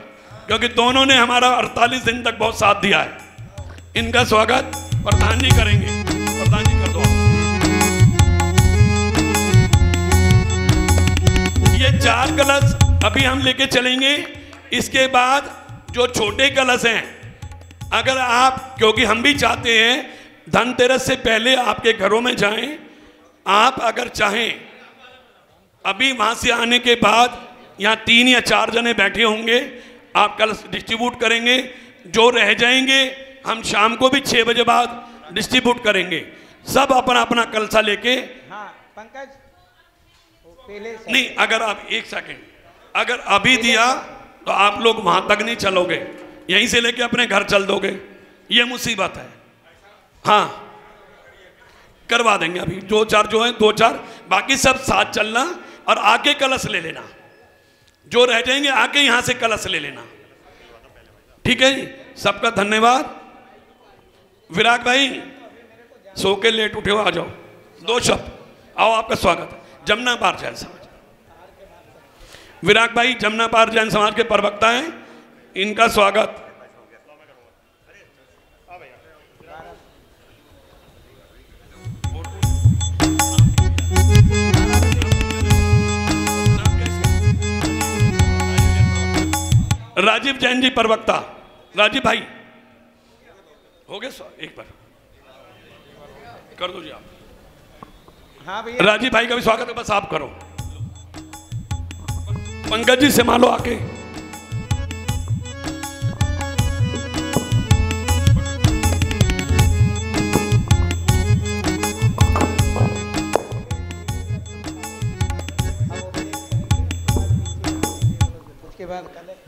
क्योंकि दोनों ने हमारा 48 दिन तक बहुत साथ दिया है। इनका स्वागत प्रधान जी करेंगे। प्रधान जी कर दो। ये चार कलश अभी हम लेके चलेंगे। इसके बाद जो छोटे कलश हैं अगर आप क्योंकि हम भी चाहते हैं धनतेरस से पहले आपके घरों में जाएँ आप अगर चाहें अभी वहाँ से आने के बाद यहाँ तीन या चार जने बैठे होंगे आप कल डिस्ट्रीब्यूट करेंगे जो रह जाएँगे हम शाम को भी छः बजे बाद डिस्ट्रीब्यूट करेंगे। सब अपना अपना कलसा लेके हाँ पंकज पहले नहीं अगर आप एक सेकेंड अगर अभी दिया तो आप लोग वहाँ तक नहीं चलोगे। यहीं से लेके अपने घर चल दोगे। ये मुसीबत है। हाँ। करवा देंगे अभी। दो चार जो है, दो चार। बाकी सब साथ चलना और आके कलश ले लेना। जो रह जाएँगे आके यहाँ से कलश ले लेना। ठीक है जी? सबका धन्यवाद। विराग भाई, सो के लेट उठे हो, आ जाओ। दो शब्द। आओ, आपका स्वागत। है जमुना जैन समाज। विराग भाई जमुना पार जैन समाज के प्रवक्ता हैं। इनका स्वागत। राजीव जैन जी प्रवक्ता। राजीव भाई हो गए स्वा- एक बार। कर दो जी आप। हाँ भैया। राजीव भाई का भी स्वागत है बस आप करो। पंकज जी से मालो आके।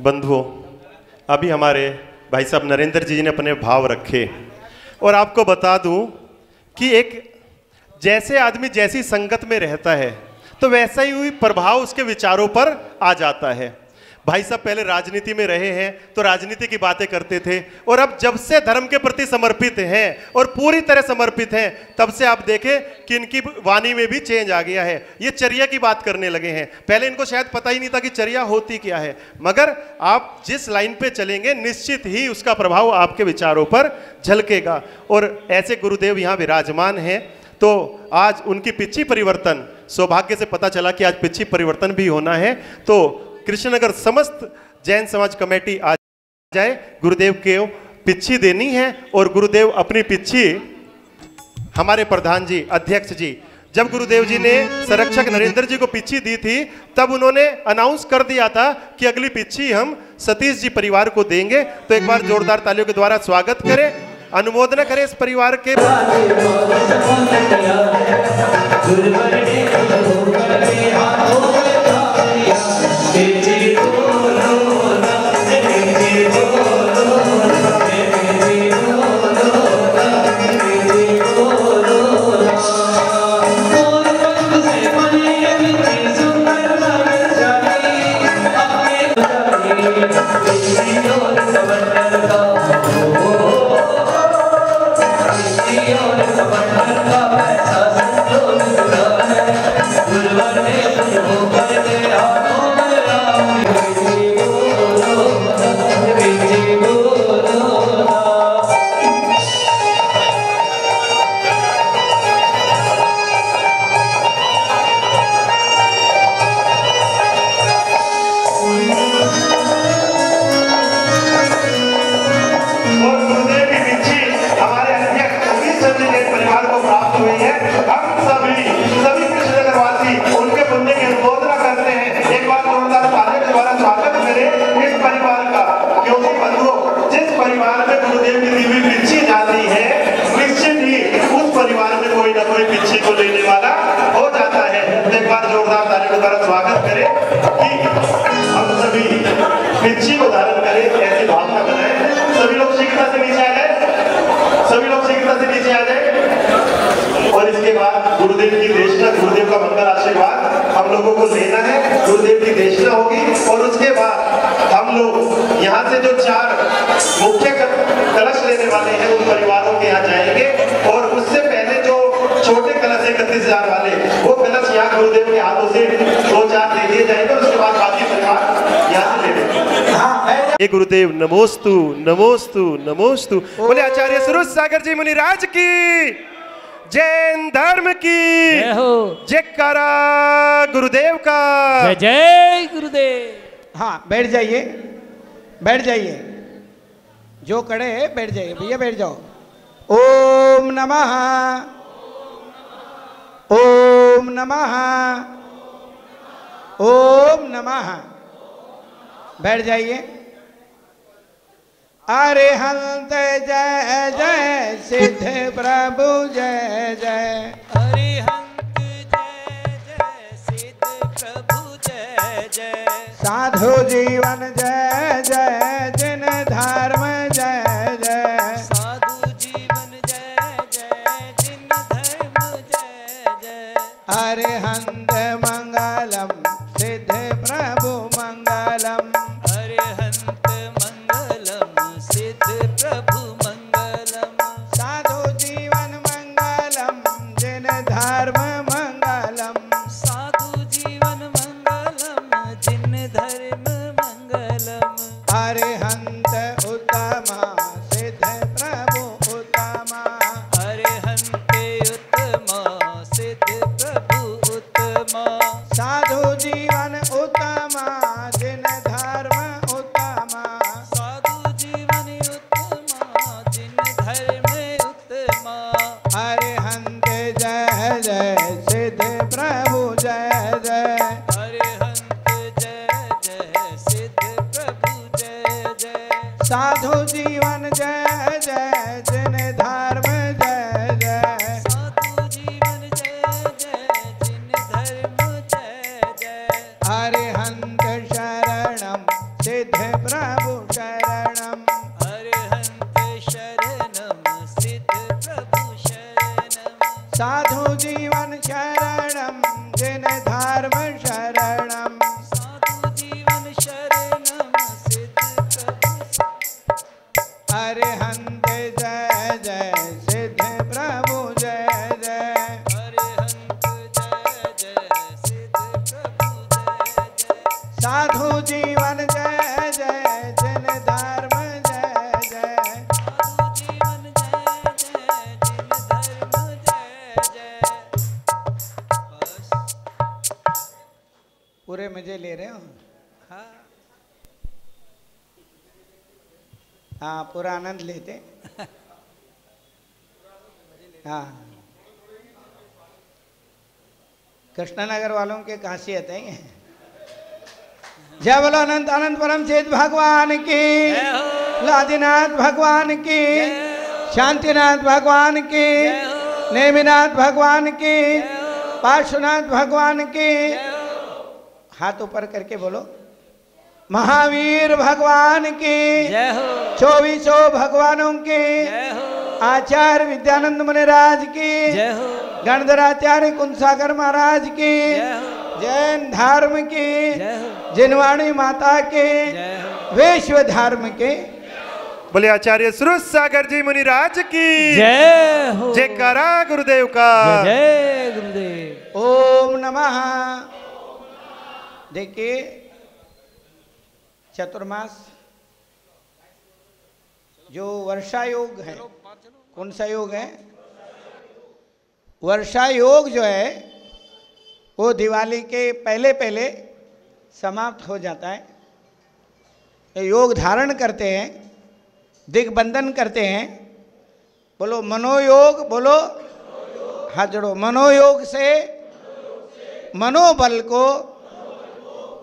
बंधुओं, अभी हमारे भाई साहब नरेंद्र जी ने अपने भाव रखे। और आपको बता दूँ कि एक जैसे आदमी जैसी संगत में रहता है तो वैसा ही हुई, प्रभाव उसके विचारों पर आ जाता है। भाई साहब, पहले राजनीति में रहे हैं तो राजनीति की बातें करते थे, और अब जब से धर्म के प्रति समर्पित हैं, और पूरी तरह समर्पित हैं, तब से आप देखें कि इनकी वाणी में भी चेंज आ गया है। ये चर्या की बात करने लगे हैं। पहले इनको शायद पता ही नहीं था कि चर्या होती क्या है, मगर आप जिस लाइन पे चलेंगे, निश्चित ही उसका प्रभाव आपके विचारों पर झलकेगा। और ऐसे गुरुदेव यहाँ विराजमान हैं तो आज उनकी पिछी परिवर्तन, सौभाग्य से पता चला कि आज पिछी परिवर्तन भी होना है। तो कृष्णनगर समस्त जैन समाज कमेटी आ जाए, गुरुदेव के पिच्छी देनी है और गुरुदेव अपनी पिछी, हमारे प्रधान जी, अध्यक्ष जी, जब गुरुदेव जी ने संरक्षक नरेंद्र जी को पिच्छी दी थी, तब उन्होंने अनाउंस कर दिया था कि अगली पिच्छी हम सतीश जी परिवार को देंगे। तो एक बार जोरदार तालियों के द्वारा स्वागत करें। अनुमोदन करें इस परिवार के। गुरुदेव की देशना गुरुदेव का मंगल आशीर्वाद हम लोगों को लेना है गुरुदेव की देशना होगी। और उसके बाद हम लोग यहाँ से जो चार मुख्य कलश लेने वाले हैं उन परिवारों के यहाँ जाएँगे। और उससे पहले जो छोटे कलश इकतीस हज़ार वाले वो कलश यहाँ गुरुदेव के हाथों से दो चार दे दिए जाएँगे उसके बाद बाकी परिवार यहाँ से ले लेंगे। हे गुरुदेव नमोस्तु नमोस्तु नमोस्तु। बोले आचार्य सुरुज सागर जी मुनिराज की। जैन धर्म की। जय हो। जयकारा गुरुदेव का। जय जय गुरुदेव। हाँ बैठ जाइए बैठ जाइए। जो खड़े है बैठ जाइए भैया बैठ जाओ। ओम नमः। ओम नमः। ओम नमः। बैठ जाइए। अरे हंत जय जय सिद्ध प्रभु जय जय। अरिहंत जय जय सिद्ध प्रभु जय जय। साधु जीवन जय जय जिन धर्म जय जय। साधु जीवन जय जय जिन धर्म जय जय। अरिहंत मंगलम आनंद लेते हाँ। कृष्णनगर वालों के खासियत है जय बोलो अनंत आनंद परम चेत भगवान की। लादिनाथ भगवान की। शांतिनाथ भगवान की। नेमिनाथ भगवान की। पार्श्वनाथ भगवान की। हाथ ऊपर करके बोलो। महावीर भगवान की। जय चौबीसों भगवानों की। आचार्य विद्यानंद मुनिराज की। गणधराचार्य कुंसागर महाराज की। जैन धर्म की। जिनवाणी माता के। विश्व धर्म के। बोले आचार्य सुरेश सागर जी मुनिराज की। जय हो। जयकारा गुरुदेव का। जय गुरुदेव। ओम नमः। देखिए चतुर्मास जो वर्षा योग है, कौन सा योग है? वर्षा योग जो है, वो दिवाली के पहले पहले समाप्त हो जाता है। योग धारण करते हैं, दिग्बंधन करते हैं। बोलो, मनोयोग, बोलो, हाथ जोड़ो। मनोयोग से मनोबल को,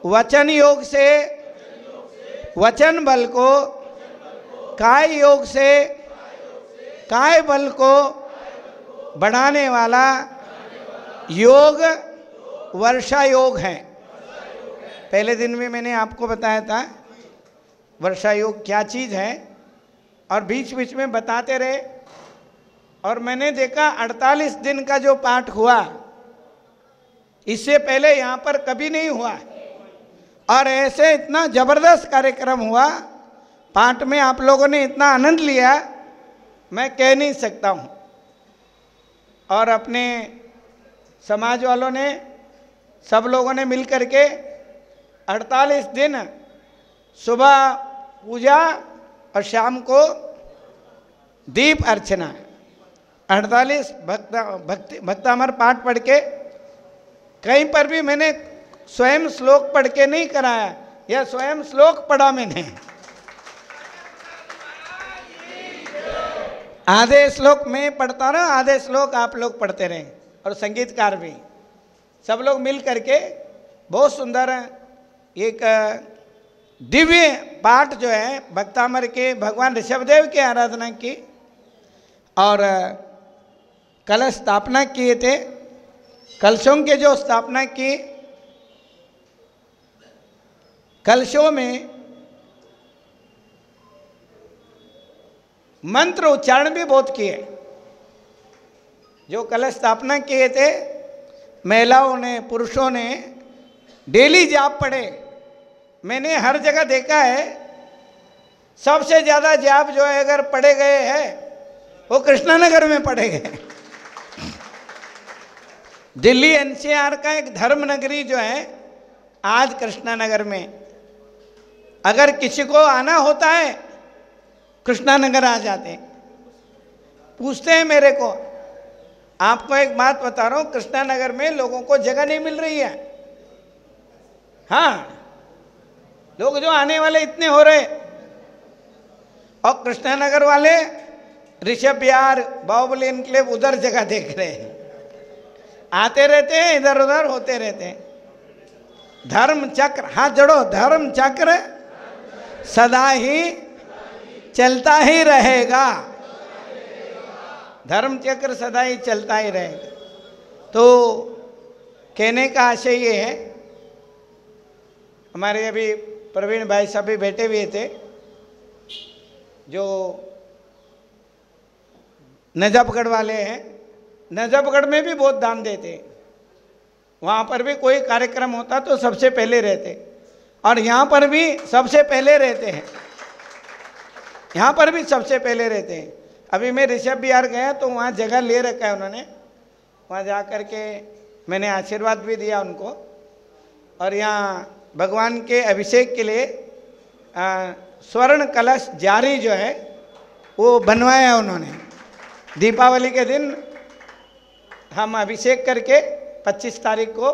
वचन योग से वचन बल को, काय योग से, काय बल को बढ़ाने वाला योग, वर्षा योग है। पहले दिन में मैंने आपको बताया था, वर्षा योग क्या चीज़ है, और बीच बीच में बताते रहे, और मैंने देखा 48 दिन का जो पाठ हुआ, इससे पहले यहाँ पर कभी नहीं हुआ। और ऐसे इतना ज़बरदस्त कार्यक्रम हुआ, पाठ में आप लोगों ने इतना आनंद लिया, मैं कह नहीं सकता हूँ। और अपने समाज वालों ने, सब लोगों ने मिल कर के 48 दिन सुबह पूजा और शाम को दीप अर्चना, अड़तालीस भक्ता, भक्ति, भक्तामर पाठ पढ़ के, कहीं पर भी मैंने स्वयं श्लोक पढ़ के नहीं कराया यह स्वयं श्लोक पढ़ा मैंने आधे श्लोक मैं पढ़ता रहा आधे श्लोक आप लोग पढ़ते रहे, और संगीतकार भी। सब लोग मिल करके बहुत सुंदर एक दिव्य पाठ जो है, भक्तामर के, भगवान ऋषभदेव की आराधना की, और कलश स्थापना किए थे। कलशों के जो स्थापना की कलशों में मंत्र उच्चारण भी बहुत किए। जो कलश स्थापना किए थे, महिलाओं ने, पुरुषों ने, डेली जाप पढ़े। मैंने हर जगह देखा है, सबसे ज़्यादा जाप जो है, अगर पढ़े गए हैं, वो कृष्णानगर में पढ़े गए। दिल्ली एनसीआर का एक धर्म नगरी जो है, आज कृष्णानगर में। अगर किसी को आना होता है, कृष्णानगर आ जाते हैं। पूछते हैं मेरे को, आपको एक बात बता रहा हूँ, कृष्णानगर में लोगों को जगह नहीं मिल रही है। हाँ लोग जो आने वाले इतने हो रहे। और कृष्णानगर वाले ऋषभ बिहार, बाहुबली इनक्लेव उधर जगह देख रहे हैं। आते रहते हैं इधर उधर होते रहते हैं। धर्म चक्र हाथ जड़ो, धर्म चक्र सदा ही चलता ही रहेगा। धर्म चक्र सदा ही चलता ही रहेगा। तो कहने का आशय ये है, हमारे अभी प्रवीण भाई साहब भी बैठे हुए थे, जो नजफगढ़ वाले हैं। नजफगढ़ में भी बहुत दान देते वहाँ पर भी कोई कार्यक्रम होता तो सबसे पहले रहते। और यहाँ पर भी सबसे पहले रहते हैं। यहाँ पर भी सबसे पहले रहते हैं। अभी मैं ऋषभ बिहार गया तो वहाँ जगह ले रखा है उन्होंने। वहाँ जा कर के मैंने आशीर्वाद भी दिया उनको। और यहाँ भगवान के अभिषेक के लिए स्वर्ण कलश जारी जो है, वो बनवाया उन्होंने। दीपावली के दिन हम अभिषेक करके 25 तारीख को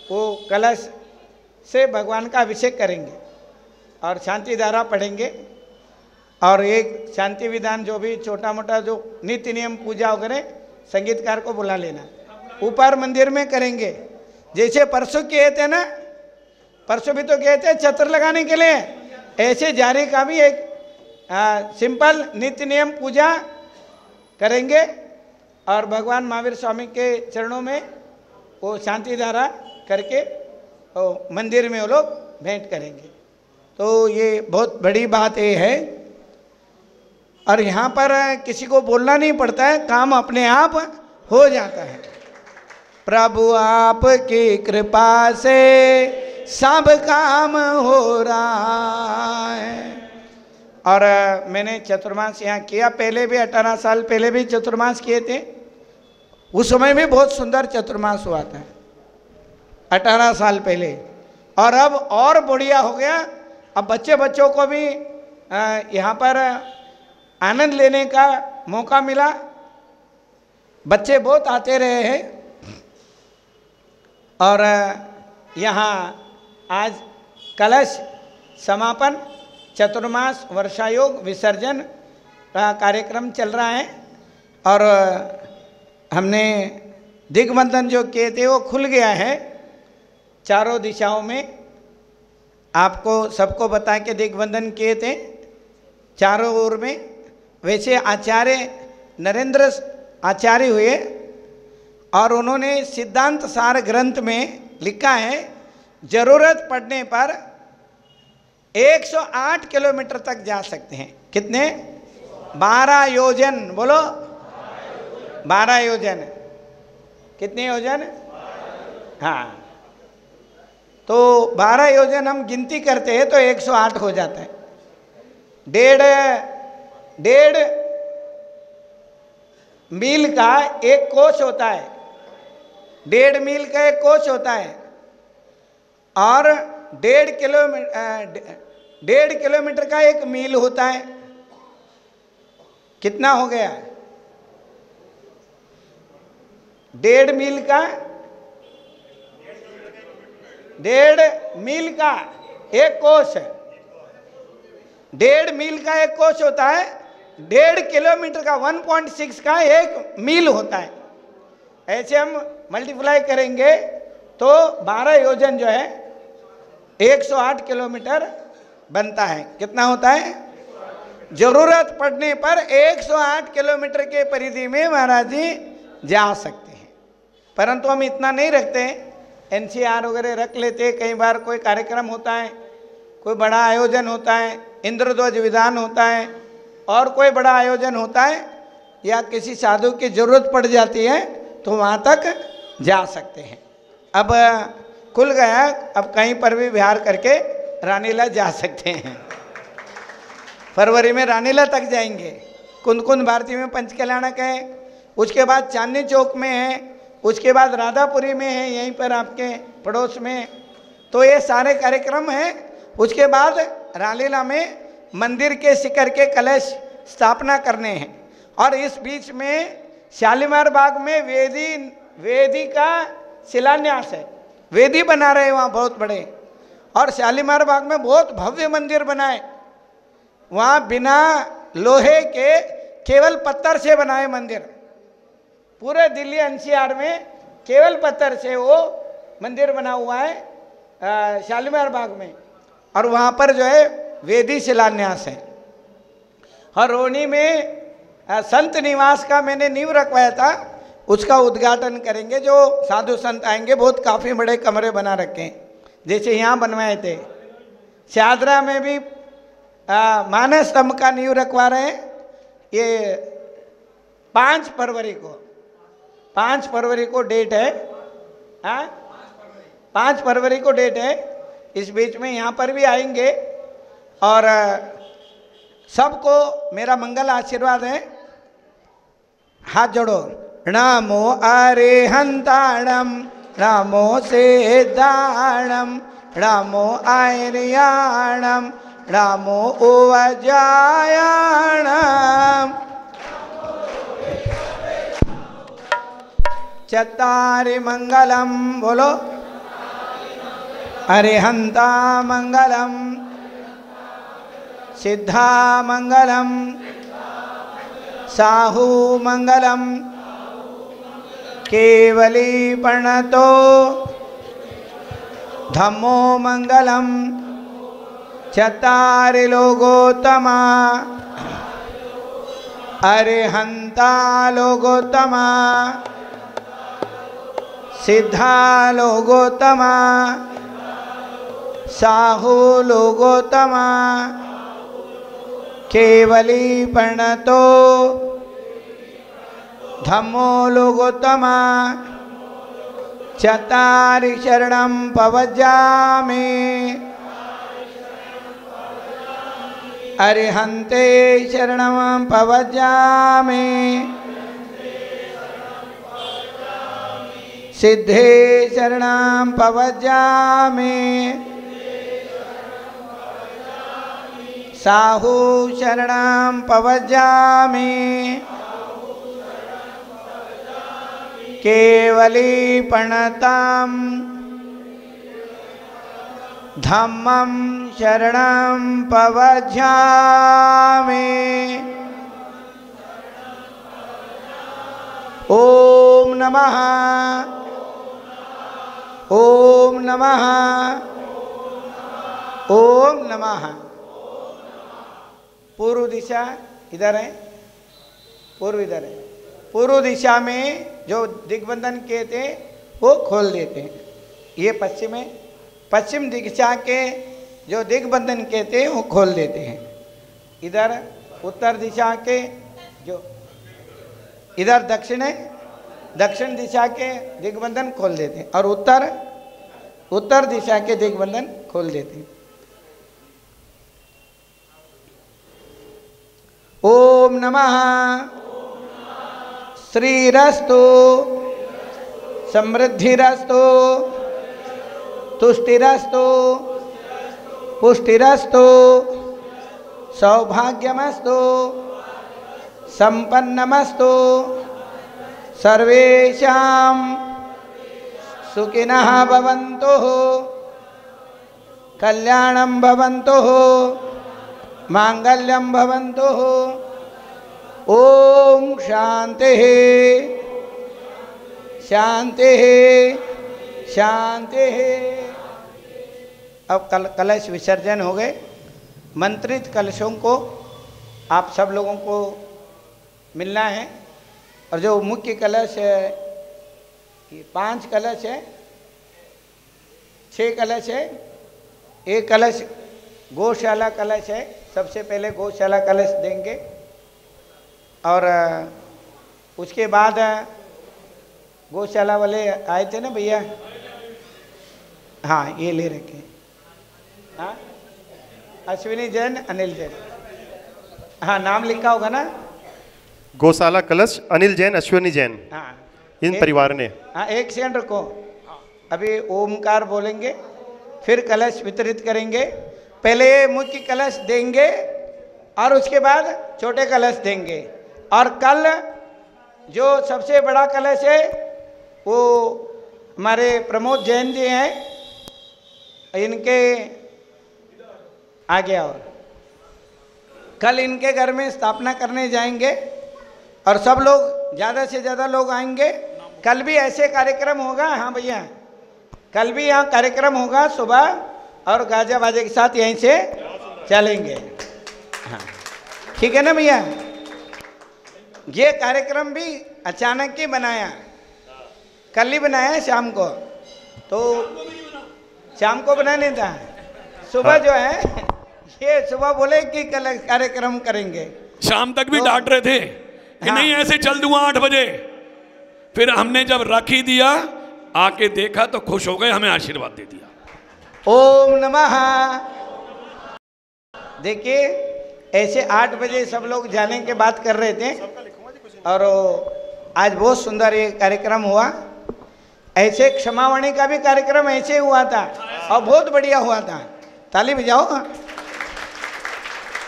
वो कलश से भगवान का अभिषेक करेंगे और शांति धारा पढ़ेंगे और एक शांति विधान जो भी छोटा मोटा जो नित्य नियम पूजा वगैरह संगीतकार को बुला लेना। ऊपर मंदिर में करेंगे। जैसे परसों किए थे ना परसों भी तो गए थे छत्र लगाने के लिए। ऐसे जारी का भी एक आ, सिंपल नित्य नियम पूजा करेंगे और भगवान महावीर स्वामी के चरणों में वो शांति धारा करके वो मंदिर में वो लोग भेंट करेंगे। तो ये बहुत बड़ी बात ये है। और यहाँ पर किसी को बोलना नहीं पड़ता है, काम अपने आप हो जाता है। प्रभु आपकी कृपा से सब काम हो रहा है। और मैंने चतुर्मास यहाँ किया, पहले भी अठारह साल पहले भी चतुर्मास किए थे। उस समय भी बहुत सुंदर चतुर्मास हुआ था। अठारह साल पहले। और अब और बढ़िया हो गया। अब बच्चे बच्चों को भी यहाँ पर आनंद लेने का मौका मिला। बच्चे बहुत आते रहे हैं। और यहाँ आज कलश समापन, चतुर्मास वर्षायोग विसर्जन का कार्यक्रम चल रहा है। और हमने दिग्बंधन जो किए थे वो खुल गया है। चारों दिशाओं में आपको सबको बता के दिग्बंधन किए थे। चारों ओर में वैसे आचार्य नरेंद्र आचार्य हुए और उन्होंने सिद्धांत सार ग्रंथ में लिखा है, ज़रूरत पड़ने पर 108 किलोमीटर तक जा सकते हैं। कितने? 12 योजन। बोलो। 12 योजन। कितने योजन? हाँ। तो 12 योजन हम गिनती करते हैं तो 108 हो जाता है। डेढ़ डेढ़ मील का एक कोश होता है। डेढ़ मील का एक कोश होता है। और डेढ़ किलोमीटर डेढ़ किलोमीटर का एक मील होता है। कितना हो गया? डेढ़ मील का डेढ़ मील का एक कोश है। डेढ़ मील का एक कोश होता है, डेढ़ किलोमीटर का 1.6 का एक मील होता है। ऐसे हम मल्टीप्लाई करेंगे तो 12 योजन जो है 108 किलोमीटर बनता है। कितना होता है? ज़रूरत पड़ने पर 108 किलोमीटर के परिधि में महाराज जी जा सकते हैं। परंतु हम इतना नहीं रखते एनसीआर वगैरह रख लेते हैं। कई बार कोई कार्यक्रम होता है, कोई बड़ा आयोजन होता है, इंद्रध्वज विधान होता है, और कोई बड़ा आयोजन होता है, या किसी साधु की ज़रूरत पड़ जाती है तो वहाँ तक जा सकते हैं। अब, खुल गया, अब कहीं पर भी विहार करके रानीला जा सकते हैं। फरवरी में रानीला तक जाएँगे। कुंद कुंद भारती में पंच कल्याणक है, उसके बाद चांदनी चौक में है उसके बाद राधापुरी में है, यहीं पर आपके पड़ोस में। तो ये सारे कार्यक्रम हैं। उसके बाद रालीला में मंदिर के शिखर के कलश स्थापना करने हैं। और इस बीच में शालीमार बाग में वेदी वेदी का शिलान्यास है। वेदी बना रहे वहाँ बहुत बड़े। और शालीमार बाग में बहुत भव्य मंदिर बनाए वहाँ बिना लोहे के केवल पत्थर से बनाए मंदिर। पूरे दिल्ली एनसीआर में केवल पत्थर से वो मंदिर बना हुआ है शालीमार बाग में। और वहाँ पर जो है, वेदी शिलान्यास है। और रोनी में संत निवास का मैंने नींव रखवाया था, उसका उद्घाटन करेंगे, जो साधु संत आएँगे, बहुत काफ़ी बड़े कमरे बना रखे हैं। जैसे यहाँ बनवाए थे। शादरा में भी मानस स्तंभ का नींव रखवा रहे हैं। ये पाँच फरवरी को। पाँच फरवरी को डेट है हाँ? पाँच फरवरी को डेट है। इस बीच में यहाँ पर भी आएँगे। और सबको मेरा मंगल आशीर्वाद है। हाथ जोड़ो। नमो अरिहंताणम नमो सिद्धाणम नमो आर्याणम, नमो उवजायाणम। चत्तारि मंगलम बोलो। अरिहंता मंगलम सिद्धा मंगलम साहू मंगलम केवली प्रणतो धम्मो मंगलम चतारि लोगोत्तमा अरिहंता लोगोत्तमा सिद्धा लोगोत्तमा। साहू लोगोत्तमा। केवली प्रणतो। धम्मो लोगोत्तमा। चतारि शरणं पवजामि अरिहन्ते शरणं पवजामि सिद्धे शरणं पवजामि साहू शरणं पवजामि केवली प्रणतां धम्मं शरणं पवजामि ॐ नमः। ॐ नमः। ओम नमः। पूर्व दिशा इधर है। पूर्व इधर है। पूर्व दिशा में जो दिग्बंधन किए थे, वो खोल देते हैं। ये पश्चिम है। पश्चिम दिशा के जो दिग्बंधन किए थे, वो खोल देते हैं। इधर उत्तर दिशा के जो, इधर दक्षिण है। दक्षिण दिशा के दिग्बंधन खोल देते हैं और उत्तर उत्तर दिशा के दिग्बंधन खोल देते हैं। ओम नमः। श्रीरस्तु। समृद्धिरस्तु। तुष्टिरस्तु। पुष्टिरस्तु। सौभाग्यमस्तु। संपन्नमस्तु। सर्वेषां सुखिनः भवन्तु, कल्याणं भवन्तु, माङ्गल्यं भवन्तु। ॐ शान्तिः शान्तिः शान्तिः। अब कल, कलश विसर्जन हो गए। मंत्रित कलशों को आप सब लोगों को मिलना है। और जो मुख्य कलश है, ये पाँच कलश है। छह कलश है। एक कलश गौशाला कलश है। सबसे पहले गौशाला कलश देंगे। और उसके बाद गौशाला वाले आए थे ना भैया? हाँ ये ले रखे हाँ? अश्विनी जैन, अनिल जैन। हाँ नाम लिखा होगा ना? गौशाला कलश अनिल जैन अश्विनी जैन हाँ। इन परिवार ने। हाँ एक सेकंड रखो अभी ओमकार बोलेंगे फिर कलश वितरित करेंगे। पहले मुख्य कलश देंगे और उसके बाद छोटे कलश देंगे। और कल जो सबसे बड़ा कलश है वो हमारे प्रमोद जैन जी हैं। इनके आगे और कल इनके घर में स्थापना करने जाएँगे। और सब लोग ज़्यादा से ज़्यादा लोग आएँगे। कल भी ऐसे कार्यक्रम होगा हाँ भैया। कल भी यहाँ कार्यक्रम होगा सुबह और गाजा बाजे के साथ यहीं से चलेंगे। हाँ। ठीक है ना भैया? ये कार्यक्रम भी अचानक ही बनाया। कल ही बनाया शाम को। तो शाम को बनाने था। सुबह जो है ये सुबह बोले कि कल कार्यक्रम करेंगे। शाम तक भी तो- डांट रहे थे। हाँ। नहीं ऐसे चल दूँगा आठ बजे। फिर हमने जब राखी दिया आके देखा तो खुश हो गए हमें आशीर्वाद दे दिया। ओम नमः। देखिए ऐसे आठ बजे सब लोग जाने के बात कर रहे थे और आज बहुत सुंदर ये कार्यक्रम हुआ। ऐसे क्षमावाणी का भी कार्यक्रम ऐसे हुआ था और बहुत बढ़िया हुआ था। ताली बजाओ।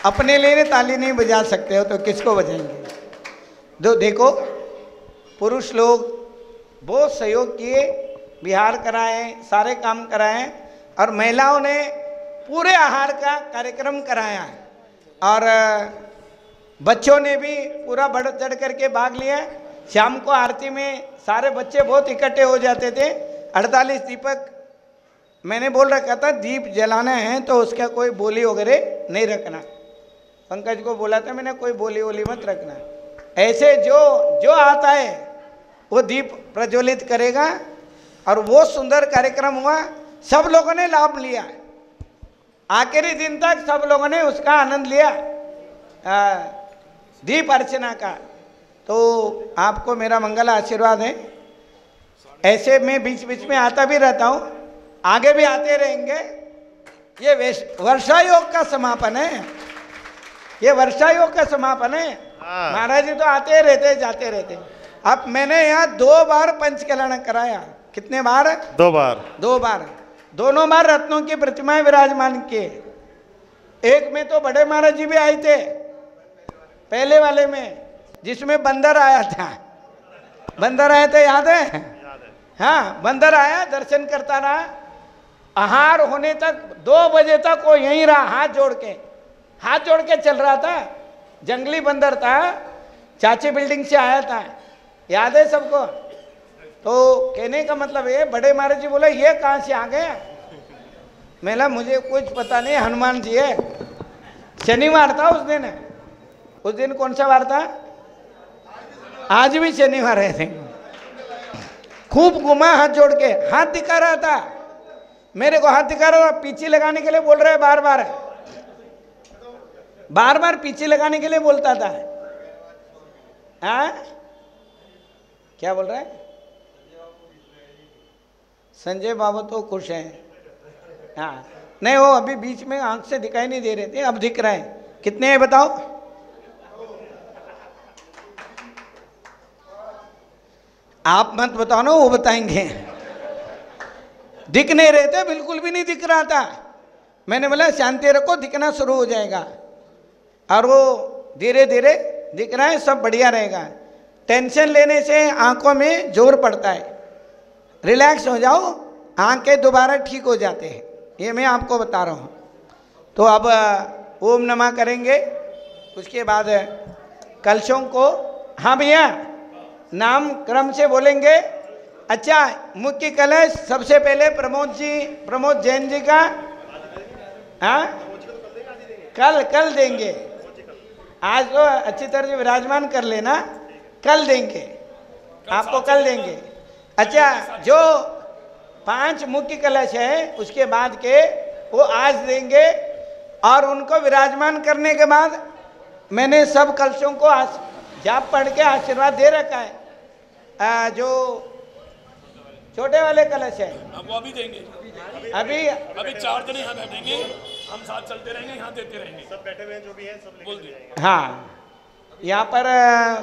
अपने लिए ताली नहीं बजा सकते हो तो किसको बजाएँगे? दो, देखो, पुरुष लोग बहुत सहयोग किए बिहार कराए, सारे काम कराए, और महिलाओं ने पूरे आहार का कार्यक्रम कराया है। और बच्चों ने भी पूरा बढ़ चढ़ करके भाग लिया शाम को आरती में सारे बच्चे बहुत इकट्ठे हो जाते थे। अड़तालीस दीपक, मैंने बोल रखा था, दीप जलाना है तो उसका कोई बोली वगैरह नहीं रखना। पंकज को बोला था, मैंने कोई बोली वोली मत रखना। ऐसे जो जो आता है, वो दीप प्रज्वलित करेगा और वो सुंदर कार्यक्रम हुआ, सब लोगों ने लाभ लिया। आखिरी दिन तक सब लोगों ने उसका आनंद लिया दीप अर्चना का। तो आपको मेरा मंगल आशीर्वाद है। ऐसे मैं बीच बीच में आता भी रहता हूँ, आगे भी आते रहेंगे। ये वर्षा योग का समापन है। ये वर्षा योग का समापन हाँ। महाराज जी तो आते रहते जाते रहते। अब मैंने यहाँ दो बार पंचकल्याण कराया। कितने बार? दो बार। दो बार। दोनों बार रत्नों की प्रतिमाएँ विराजमान किए। एक में तो बड़े महाराज जी भी आए थे पहले वाले में जिसमें बंदर आया था। बंदर आया था याद है। हाँ बंदर आया दर्शन करता रहा। आहार होने तक दो बजे तक वो यहीं रहा हाथ जोड़ के। हाथ जोड़ के चल रहा था। जंगली बंदर था, चाची बिल्डिंग से आया था। याद है सबको? तो कहने का मतलब ये, बड़े महाराज जी बोले, ये कहाँ से आ गए? मेला मुझे कुछ पता नहीं, हनुमान जी है। शनिवार था उस दिन। उस दिन कौन सा वार था? आज भी शनिवार है। खूब घुमा हाथ जोड़ के। हाथ दिखा रहा था। मेरे को हाथ दिखा रहा था, पीछे लगाने के लिए बोल रहा है बार बार बार बार पीछे लगाने के लिए बोलता था। हाँ? क्या बोल रहा है? संजय बाबू तो खुश हैं। हाँ। नहीं, वो अभी बीच में आँख से दिखाई नहीं दे रहे थे, अब दिख रहे हैं। कितने हैं बताओ? आप मत बताओ ना, वो बताएँगे। दिख नहीं रहे थे, बिल्कुल भी नहीं दिख रहा था। मैंने बोला, शांति रखो, दिखना शुरू हो जाएगा। और वो धीरे धीरे दिख रहा है, सब बढ़िया रहेगा। टेंशन लेने से आँखों में ज़ोर पड़ता है। रिलैक्स हो जाओ, आँखें दोबारा ठीक हो जाते हैं। ये मैं आपको बता रहा हूँ। तो अब ओम नमा करेंगे। उसके बाद कलशों को हाँ भैया, नाम क्रम से बोलेंगे। अच्छा मुख्य कलश सबसे पहले प्रमोद जी, प्रमोद जैन जी का हाँ? कल कल देंगे। आज तो अच्छी तरह से विराजमान कर लेना कल देंगे। आपको कल देंगे। अच्छा जो पाँच मुख्य कलश है उसके बाद के वो आज देंगे और उनको विराजमान करने के बाद मैंने सब कलशों को आस- जाप पढ़ के आशीर्वाद दे रखा है। आ, जो छोटे वाले कलश है। अब वो अभी देंगे। अभी अभी चार जने यहाँ बैठेंगे। हम साथ चलते रहेंगे यहाँ देते रहेंगे। सब बैठे हुए जो भी हैं सब बोल दिए हाँ। यहाँ पर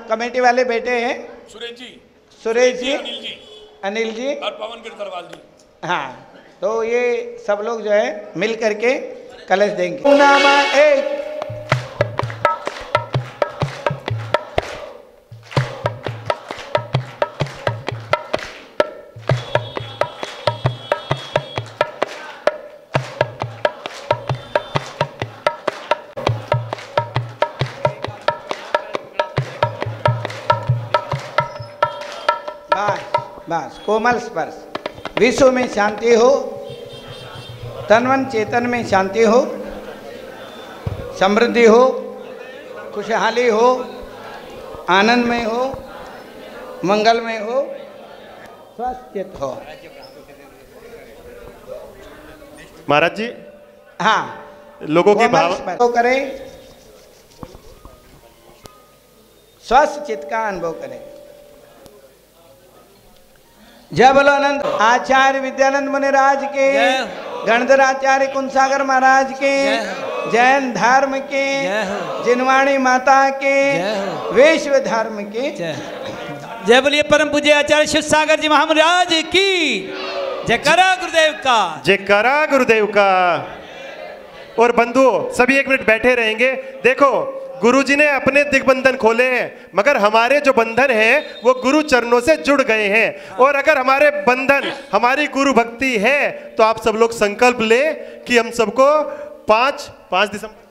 कमेटी वाले बैठे हैं। सुरेश जी। सुरेश जी। अनिल जी अनिल जी। और पवन गिरधरवाल जी। हाँ। तो ये सब लोग जो है मिल करके कलश देंगे। नामा एक कोमल स्पर्श। विश्व में शांति हो तनवन चेतन में शांति हो समृद्धि हो खुशहाली हो आनंद में हो मंगल में हो स्वस्थ हो। महाराज जी हाँ। लोगों की भाव स्पर्श करें स्वस्थ चित्त का अनुभव करें। जय बोलो अनंत आचार्य विद्यानंद मुनि राज के। गणधर आचार्य कुंसागर महाराज के। जैन धर्म के। जिनवाणी माता के। विश्व धर्म के। जय। बोलिए परम पूज्य आचार्य शिव सागर जी महाराज की। जय करा गुरुदेव का। जयकारा गुरुदेव का। और बंधुओं सभी एक मिनट बैठे रहेंगे। देखो गुरु जी ने अपने दिग्बंधन खोले हैं, मगर हमारे जो बंधन हैं, वो गुरु चरणों से जुड़ गए हैं। और अगर हमारे बंधन, हमारी गुरु भक्ति है तो आप सब लोग संकल्प लें कि हम सबको पाँच पाँच दिसंबर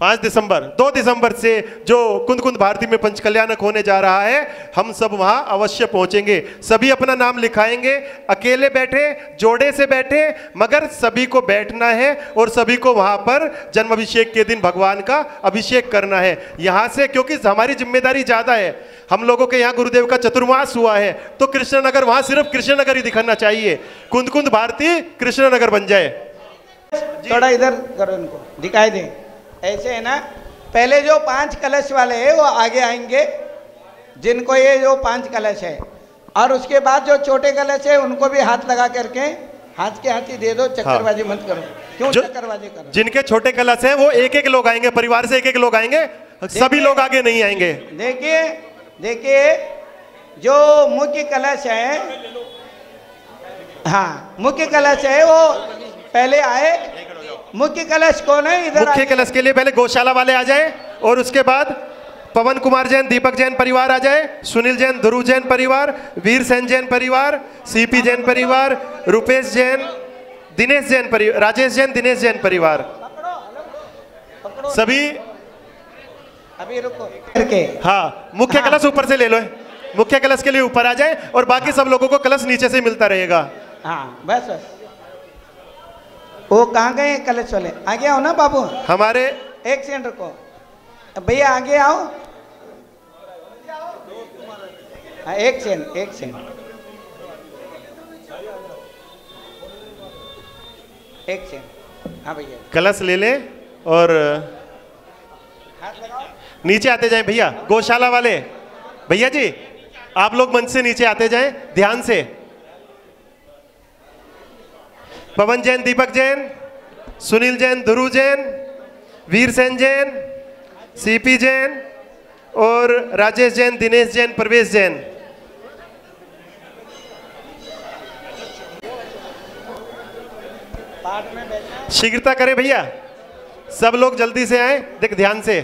पाँच दिसंबर, दो दिसंबर से जो कुंद कुंद भारती में पंच कल्याणक होने जा रहा है, हम सब वहाँ अवश्य पहुँचेंगे। सभी अपना नाम लिखाएँगे, अकेले बैठे, जोड़े से बैठे, मगर सभी को बैठना है और सभी को वहाँ पर जन्म अभिषेक के दिन भगवान का अभिषेक करना है। यहाँ से क्योंकि हमारी ज़िम्मेदारी ज़्यादा है, हम लोगों के यहाँ गुरुदेव का चतुर्मास हुआ है तो कृष्णनगर, वहाँ सिर्फ़ कृष्णनगर ही दिखाना चाहिए। कुंद कुंद भारती कृष्णनगर बन जाए। थोड़ा इधर करो इनको, दिखाई दे। ऐसे है ना? पहले जो पाँच कलश वाले हैं वो आगे आएँगे। जिनको ये जो पाँच कलश है। और उसके बाद जो छोटे कलश है उनको भी हाथ लगा करके हाथ के हाथ ही दे दो चक्करबाजी मत करो। क्यों चक्करबाजी करो? जिनके छोटे कलश है वो एक एक लोग आएँगे परिवार से एक एक लोग आएँगे सभी लोग आगे नहीं आएँगे। देखिए देखिए जो मुख्य कलश है हाँ मुख्य कलश है वो पहले आए मुख्य कलश कौन है? इधर मुख्य कलश के लिए पहले गौशाला वाले आ जाए और उसके बाद पवन कुमार जैन दीपक जैन परिवार आ जाए सुनील जैन ध्रुव जैन परिवार वीर सेन जैन परिवार सीपी जैन परिवार रुपेश जैन दिनेश जैन परिवार राजेश जैन दिनेश जैन परिवार। सभी अभी रुको। करके। हाँ मुख्य हाँ। कलश ऊपर से ले लो मुख्य कलश के लिए ऊपर आ जाए और बाकी सब लोगों को कलश नीचे से मिलता रहेगा। हाँ बस बस। वो कहाँ गए? कलश वाले। आगे आओ ना बाबू। हमारे एक सेकंड रुको। भैया आगे आओ। हाँ एक सेकंड एक सेकंड। एक सेकंड। हाँ भैया। कलश ले लें और नीचे आते जाएँ। भैया गौशाला वाले। भैया जी आप लोग मंच से नीचे आते जाएँ ध्यान से। पवन जैन दीपक जैन सुनील जैन ध्रुव जैन वीर सेन जैन सीपी जैन और राजेश जैन दिनेश जैन प्रवेश जैन। शीघ्रता करें भैया। सब लोग जल्दी से आए। देख ध्यान से।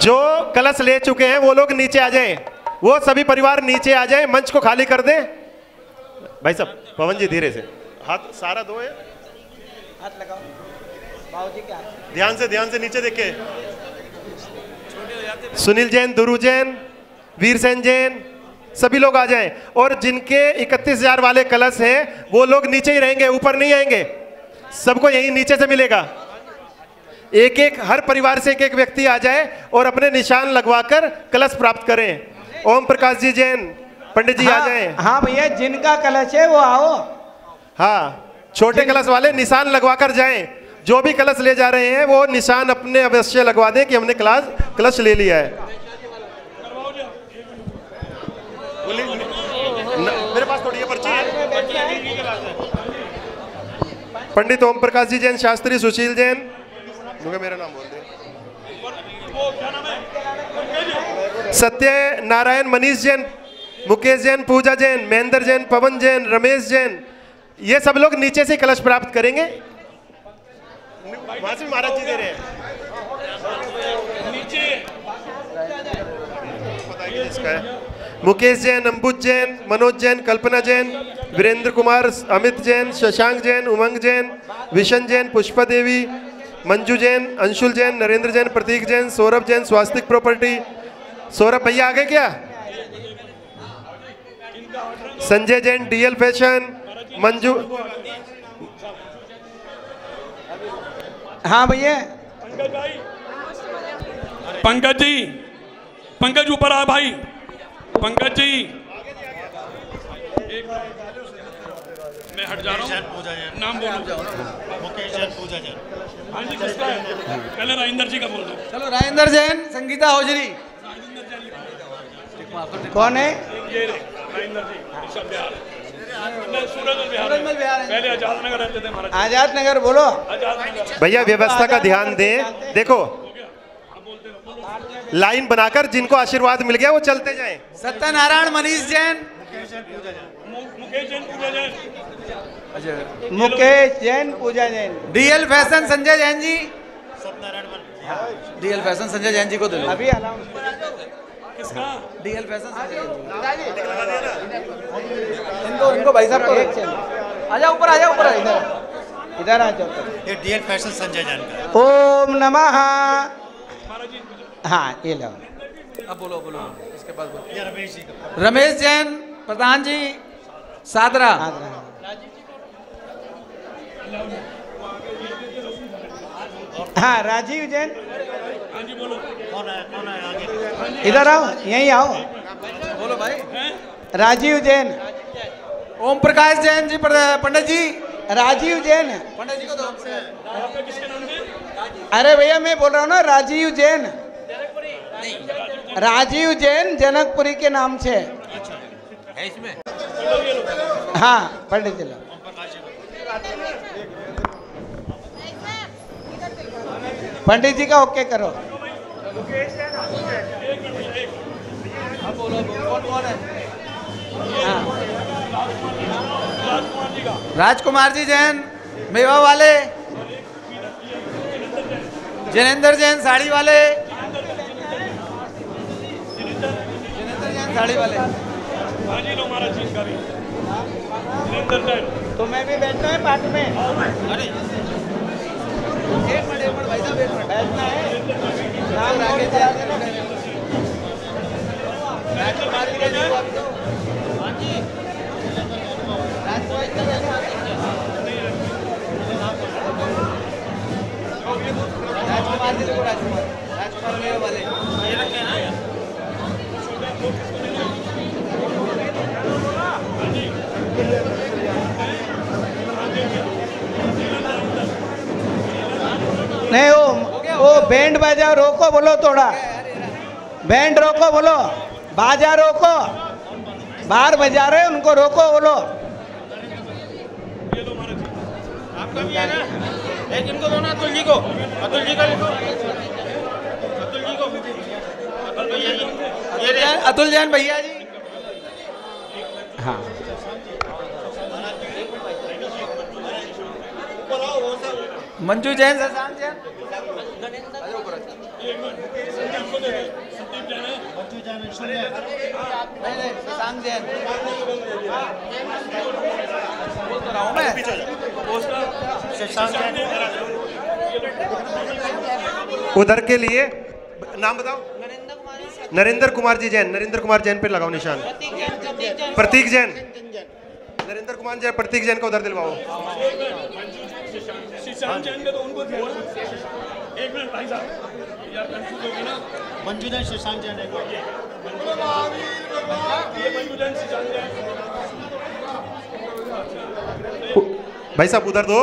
जो कलश ले चुके हैं वो लोग नीचे आ जाएँ। वो सभी परिवार नीचे आ जाएँ मंच को खाली कर दें। भाई साहब पवन जी धीरे से। हाथ सारा दो है हाथ लगाओ। के ध्यान से ध्यान से नीचे देखे सुनील जैन दुरु जैन वीर सेन जैन सभी लोग आ जाएँ। और जिनके इकतीस हज़ार वाले कलश हैं वो लोग नीचे ही रहेंगे ऊपर नहीं आएँगे। सबको यही नीचे से मिलेगा। एक एक हर परिवार से एक एक व्यक्ति आ जाए और अपने निशान लगवाकर कलश प्राप्त करें। ओम प्रकाश जी जैन पंडित जी हाँ, आ जाएँ। हाँ भैया जिनका कलश है वो आओ। हाँ छोटे कलश वाले निशान लगवा कर जाएँ। जो भी कलश ले जा रहे हैं वो निशान अपने अवश्य लगवा दें कि हमने क्लास कलश ले लिया है। न- मेरे पास थोड़ी पर्ची। है पंडित ओम प्रकाश जी जैन शास्त्री सुशील जैन। मुझे मेरा नाम बोल दे। सत्य नारायण मनीष जैन मुकेश जैन पूजा जैन महेंद्र जैन पवन जैन रमेश जैन ये सब लोग नीचे से कलश प्राप्त करेंगे। वहाँ से महाराज जी दे रहे हैं। बताइए किसका है। मुकेश जैन अंबुज जैन मनोज जैन कल्पना जैन वीरेंद्र कुमार अमित जैन शशांक जैन उमंग जैन विशन जैन पुष्पा देवी मंजू जैन अंशुल जैन नरेंद्र जैन प्रतीक जैन सौरभ जैन स्वास्तिक प्रॉपर्टी। सौरभ भैया आ गए क्या? Sanjay Jain DL fashion Manju. हाँ भैया। पंकज जी पंकज ऊपर आ भाई। पंकज जी। एक मैं हट जा रहा हूँ। नाम बोलो। हाँ जी किसका है? पहले राजेंद्र जी का बोल दो। चलो राजेंद्र जैन संगीता होजरी। कौन है? ये राजेंद्र जी बिहार। मैं सूरजमल बिहार सूरजमल बिहार। पहले आज़ाद नगर रहते थे महाराज आज़ाद नगर बोलो। भैया व्यवस्था का ध्यान दें। देखो लाइन बनाकर जिनको आशीर्वाद मिल गया वो चलते जाएँ। Satyanarayan Manish Jain. Mukesh Jain Pooja Jain. Mukesh Jain Pooja Jain DL fashion Sanjay Jain ji. DL fashion Sanjay Jain ji को दे अभी किसका? DL fashion Sanjay. इनको इनको भाई साहब को आजा ऊपर आजा ऊपर इधर इधर आ जाओ। ये डीएल फ़ैशन संजय जैन का। ओम नमः। हाँ ये लो। अब बोलो बोलो इसके बाद बोलो। रमेश जी रमेश जैन प्रधान जी सादरा। हाँ राजीव जैन। हाँ जी बोलो। कौन है कौन है आगे? इधर आओ यहीं आओ। बोलो भाई। राजीव जैन। ओम प्रकाश जैन जी पंडित जी। राजीव जैन। पंडित जी को दो अरे भैया मैं बोल रहा हूँ ना राजीव जैन। राजीव जैन जनकपुरी के नाम से। है इसमें? हाँ पंडित जी पंडित जी का ओके करो। राजकुमार जी जैन मेवा वाले जैनेन्द्र जैन साड़ी वाले। साड़ी वाले। जी लो महाराज जी का भी। तो मैं भी बैठना है पार्ट में। एक मिनट एक मिनट भाई साहब एक मिनट बैठना है नाम राकेश हाँ। राजकुमार राजकुमार। राजकुमार वाले। ये रखे ना नहीं वो वो बैंड बाजा रोको बोलो थोड़ा। बैंड रोको बोलो। बाजा रोको। बाहर बजा रहे उनको रोको बोलो। एक इनको दो ना अतुल जी को। अतुल जी का लिखो। अतुल जी को। अतुल भैया जी। अतुल जैन भैया जी। हाँ। मंजू जैन जैन। तो उधर के लिए, नाम बताओ। नरेंद्र कुमार जी जैन, नरेंद्र कुमार जैन पे लगाओ निशान। प्रतीक जैन। नरेंद्र कुमार जैन, प्रतीक जैन को उधर दिलवाओ। का तो उनको एक मिनट भाई साहब यार कंफ्यूज होगी ना। मंजू जैन शशांक जैन है। ये मंजू जैन शीशांत जैन। भाई साहब उधर दो।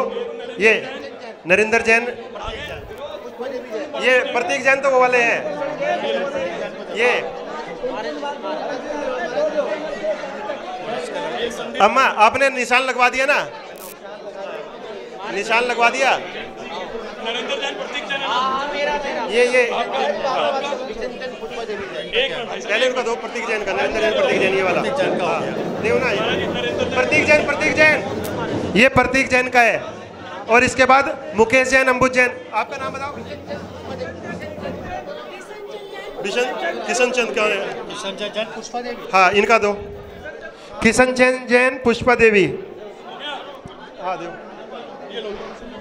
ये नरेंद्र जैन। ये प्रतीक जैन तो वो वाले हैं। ये। अम्मा आपने निशान लगवा दिया ना? निशान लगवा दिया। नरेंद्र जैन प्रतीक जैन ये ये। एक मिनट भाई पहले उनका दो प्रतीक जैन का नरेंद्र जैन प्रतीक जैन ये वाला। हाँ, देव ना प्रतीक जैन प्रतीक जैन। ये प्रतीक जैन का है। और इसके बाद मुकेश जैन अंबुज जैन। आपका नाम बताओ। किशन किशन चंद क्या है। संजय जैन पुष्पा देवी। हाँ इनका दो। किशन जैन जैन पुष्पा देवी। हाँ दो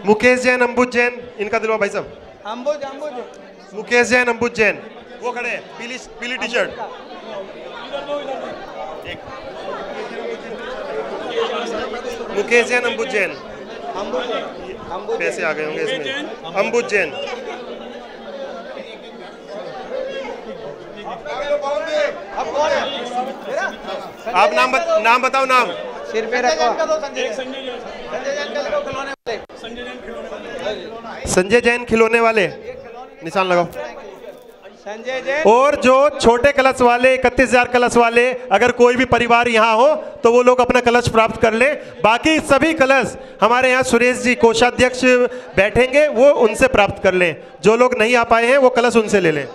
मुकेश जैन अंबुज जैन इनका दिलवा भाई साहब। अम्बुज अम्बुज मुकेश जैन अंबुज जैन। वो खड़े हैं पीली पीली टी शर्ट मुकेश जैन अंबुज जैन। पैसे आ गए होंगे इसमें। अंबुज जैन। आप नाम बत, नाम बताओ नाम। सिर पे रखो। संजय जैन संजय जैन। का लिखो खिलौने वाले। संजय जैन खिलौने वाले। संजय जैन खिलौने वाले। निशान लगाओ। संजय जैन। और जो छोटे कलश वाले इकतीस हज़ार कलश वाले अगर कोई भी परिवार यहाँ हो तो वो लोग अपना कलश प्राप्त कर ले। बाकी सभी कलश हमारे यहाँ सुरेश जी कोषाध्यक्ष बैठेंगे वो उनसे प्राप्त कर लें। जो लोग नहीं आ पाए हैं वो कलश उनसे ले लें।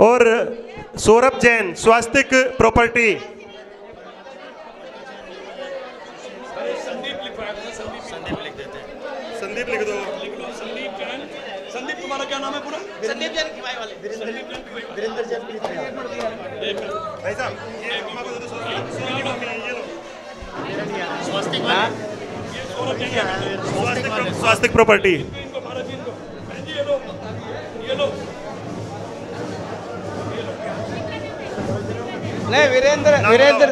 और सौरभ जैन स्वास्तिक प्रॉपर्टी। संदीप लिख दो। संदीप जैन संदीप तुम्हारा क्या नाम है पूरा? संदीप जैन खिवाई वाले। वीरेंद्र जैन भाई साहब ये हमारे को दे दो सौरभ। जैन, ये लो। स्वस्तिक हाँ? स्वास्तिक स्वास्तिक प्रॉपर्टी। ये लो। ये लो। नहीं वीरेंद्र वीरेंद्र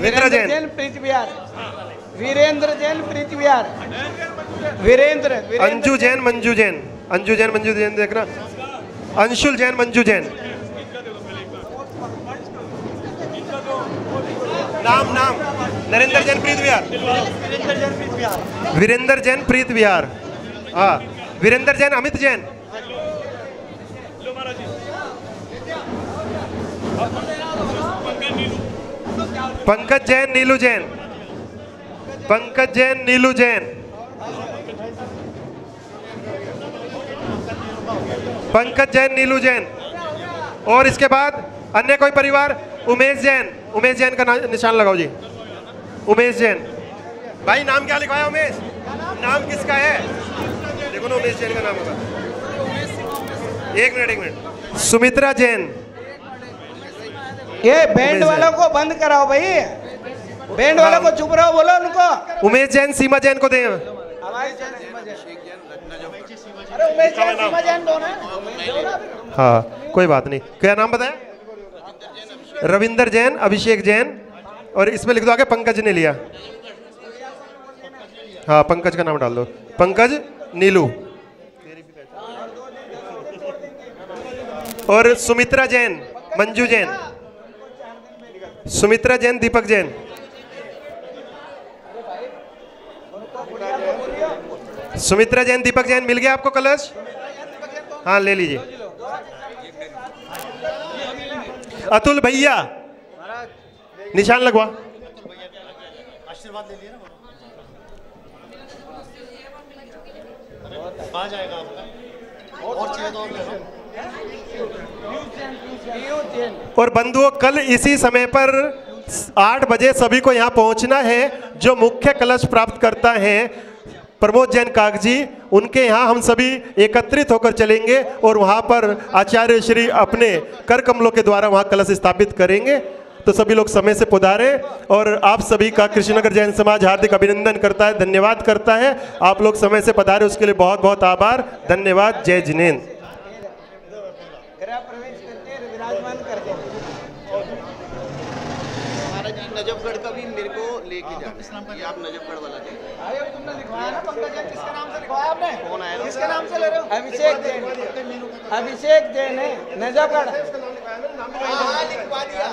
वीरेंद्र जैन। प्रीति विहार वीरेंद्र जैन प्रीति वीरेंद्र वीरेंद्र अंजू जैन। मंजू जैन। अंजू जैन मंजू जैन देखना अंशुल जैन मंजू जैन। नाम नाम। नरेंद्र जैन प्रीत विहार वीरेंद्र जैन प्रीत विहार हाँ। वीरेंद्र जैन अमित जैन। पंकज जैन, नीलू जैन। पंकज जैन, नीलू जैन। पंकज जैन, नीलू जैन। और इसके बाद अन्य कोई परिवार? उमेश जैन। उमेश जैन का निशान लगाओ जी। उमेश जैन। भाई, नाम क्या लिखवाया उमेश? नाम किसका है? देखो ना उमेश जैन का नाम होगा। एक मिनट एक मिनट। सुमित्रा जैन। ये बैंड वालों को बंद कराओ भाई। बैंड वालों को चुप रहो बोलो उनको। उमेश जैन सीमा जैन को दें। आवाज़ जैन सीमा जैन। अरे उमेश जैन सीमा जैन दो ना दो ना फिर। हाँ। कोई बात नहीं। क्या नाम बताया रविंदर जैन अभिषेक जैन। और इसमें लिख दो आगे पंकज ने लिया। हाँ पंकज का नाम डाल दो। पंकज नीलू। और सुमित्रा जैन मंजू जैन। सुमित्रा जैन, दीपक जैन। सुमित्रा जैन, दीपक जैन, मिल गया आपको कलश? हाँ ले लीजिए। अतुल भैया। निशान लगवा। आशीर्वाद ले लिया ना कहाँ जाएगा आपका। और चाहिए तो और बंधुओं, कल इसी समय पर आठ बजे सभी को यहाँ पहुँचना है, जो मुख्य कलश प्राप्त करता है, प्रमोद जैन कागज़ी उनके यहाँ हम सभी एकत्रित होकर चलेंगे और वहाँ पर आचार्य श्री अपने कर कमलों के द्वारा वहाँ कलश स्थापित करेंगे। तो सभी लोग समय से पुधारें और आप सभी का कृष्णनगर जैन समाज हार्दिक अभिनंदन करता है, धन्यवाद करता है। आप लोग समय से पधारे, उसके लिए बहुत बहुत आभार, धन्यवाद, जय जिनेन्द्र गृह प्रवेश करते हैं विराजमान हैं महाराज जी नजफगढ़ का भी मेरे को लेके जाना आप नजफगढ़ वाला दें आयो तुमने लिखवाया ना पंकज जैन किसके नाम से लिखवाया आपने? कौन आया किसके नाम से ले रहे हो? अभिषेक जैन अभिषेक जैन है। नजफगढ़। हाँ लिखवा दिया।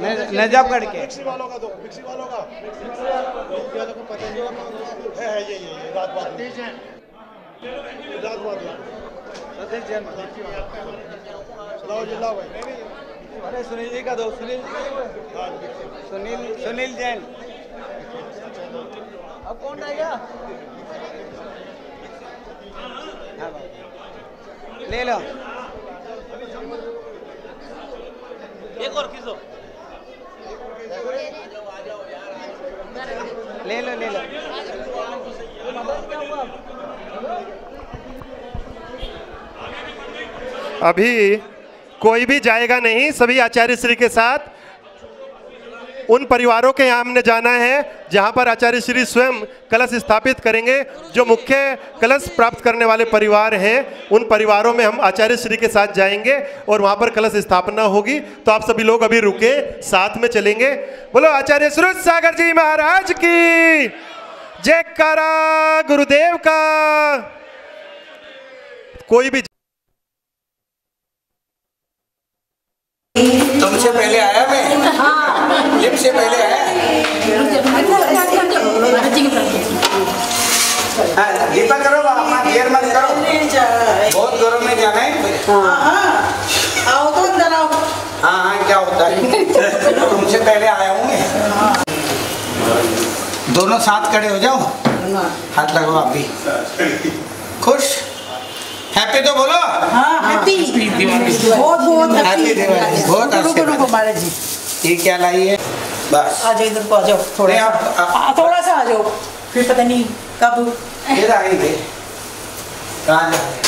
न- नजफगढ़ के। वालों का दो मिक्सी वालों का। मिक्सी वालों को पता है? है ये ये ये बात रात बात सतीश जैन लाओ जी लाओ भाई। अरे सुनील जी का दो सुनील सुनील सुनील जैन। अब कौन रहेगा हाँ ले लो। एक और खींचो। ले लो ले लो। अभी कोई भी जाएगा नहीं, सभी आचार्य श्री के साथ। उन परिवारों के यहाँ हमने जाना है, जहाँ पर आचार्य श्री स्वयं कलश स्थापित करेंगे, जो मुख्य कलश प्राप्त करने वाले परिवार हैं, उन परिवारों में हम आचार्य श्री के साथ जाएँगे और वहाँ पर कलश स्थापना होगी। तो आप सभी लोग अभी रुके, साथ में चलेंगे। बोलो, आचार्य श्री सागर जी महाराज की जय करा गुरुदेव का। कोई भी तुमसे पहले आया मैं? लिप से पहले आया? हाँ, दीपा करो बाबा देर मत करो। बहुत गरम में जाना है? आओ तो अंदर आओ हाँ? हाँ क्या होता है? तुमसे <laughs> पहले आया हूँ मैं। दोनों साथ खड़े हो जाओ। हाथ लगाओ आप भी। खुश? हैप्पी तो बोलो। हैप्पी बहुत बहुत हैप्पी दिवाली। बहुत रुको अच्छे रुको महाराज जी। ये क्या लाई है? बस। आ जाओ इधर को आ जाओ थोड़ा आप- आ, थोड़ा सा आ जाओ। फिर पता नहीं कब। इधर आएँगे कहाँ जा रहे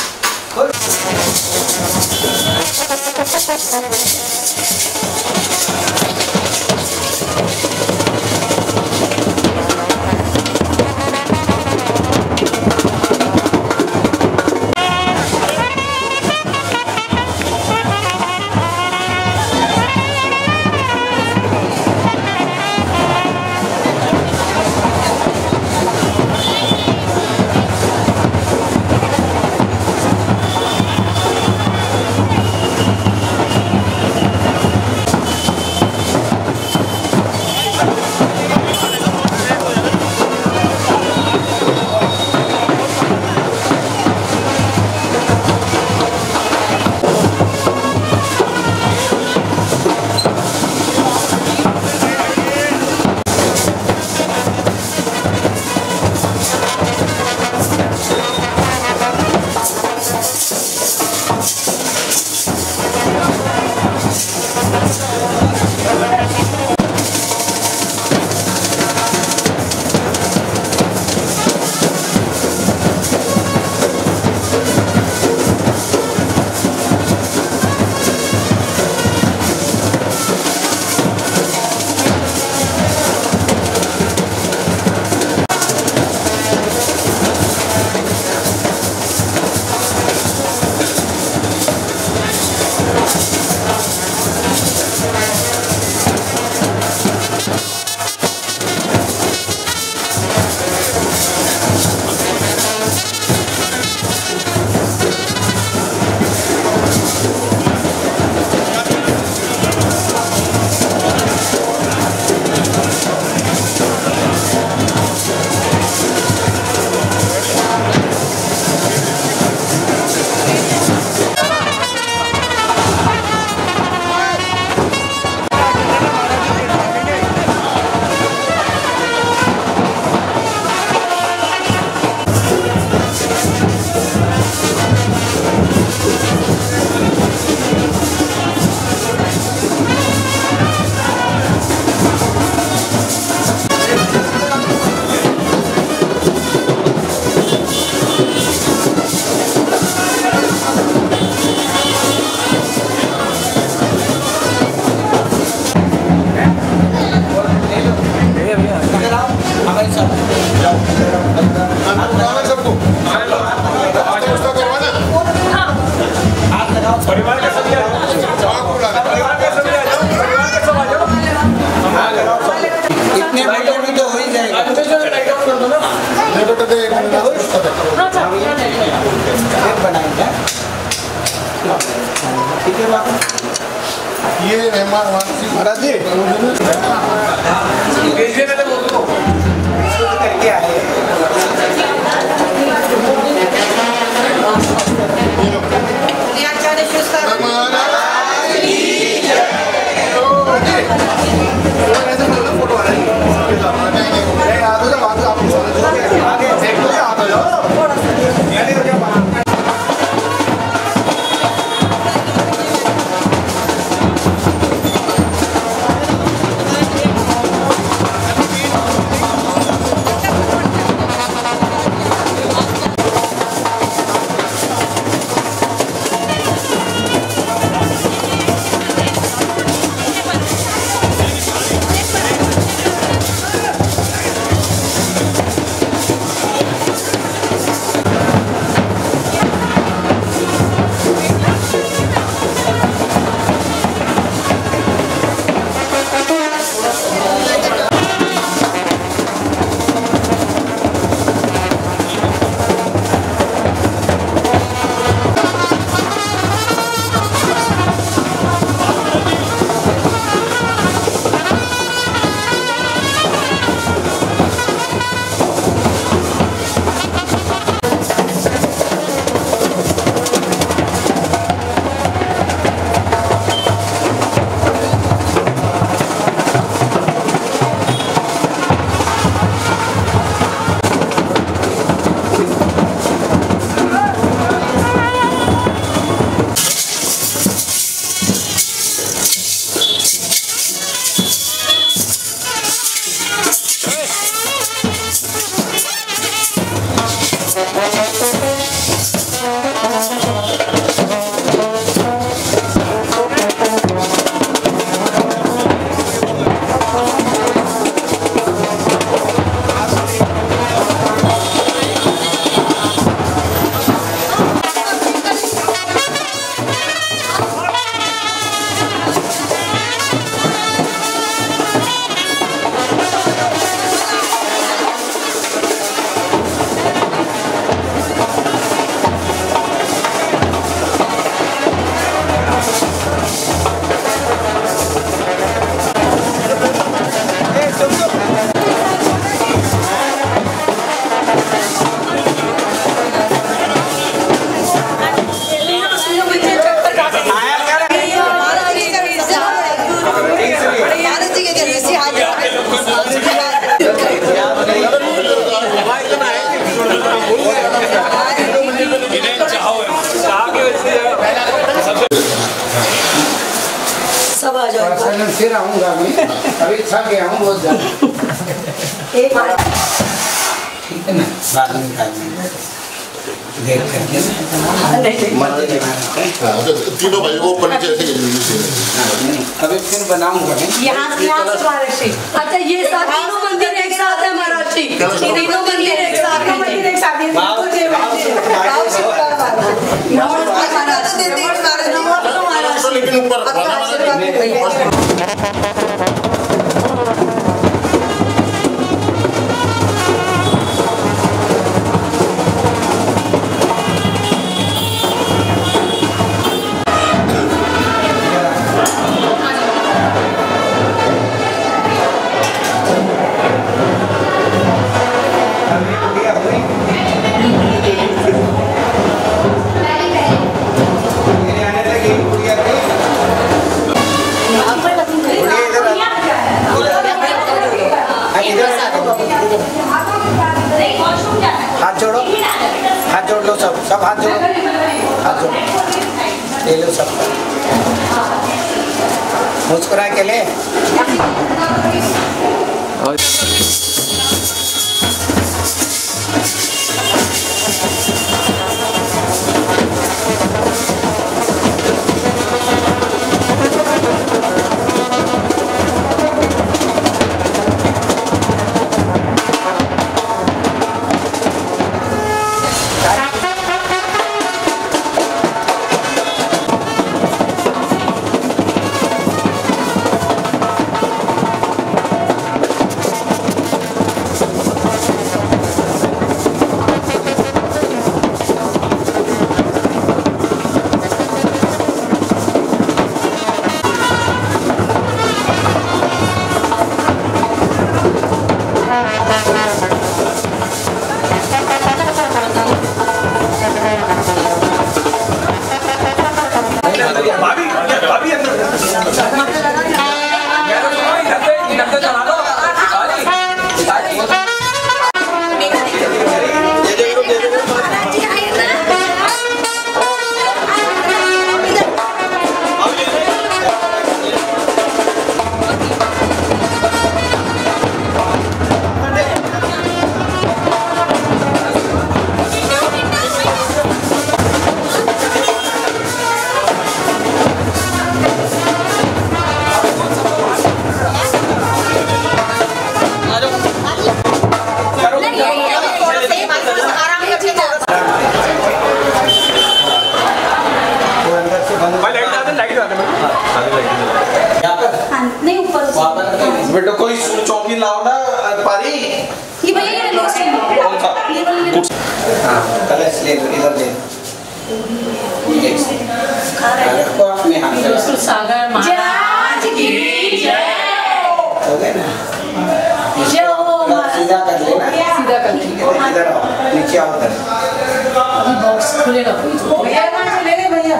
पर्सनल फिर आऊँगा मैं अभी थक गया हूँ बहुत ज़्यादा एक बार ठीक है ना बाद में बाद देख करके तीनों भाई नीचे ऐसे अभी फिर बनाऊँगा यहाँ यहाँ से अच्छा ये साथ तीनों मंदिर एक साथ है महाराष्ट्री तीनों मंदिर एक साथ है मंदिर एक साथ है महाराज हाथ जोड़ लो सब सब हाथ जोड़ो। हाथ जोड़ो। ले लो सब। मुस्कुरा के ले। नहीं कर लेना। सीधा कर ठीक है इधर आओ नीचे आओ उधर। अभी बॉक्स खुलेगा भैया कहाँ से ले गए भैया?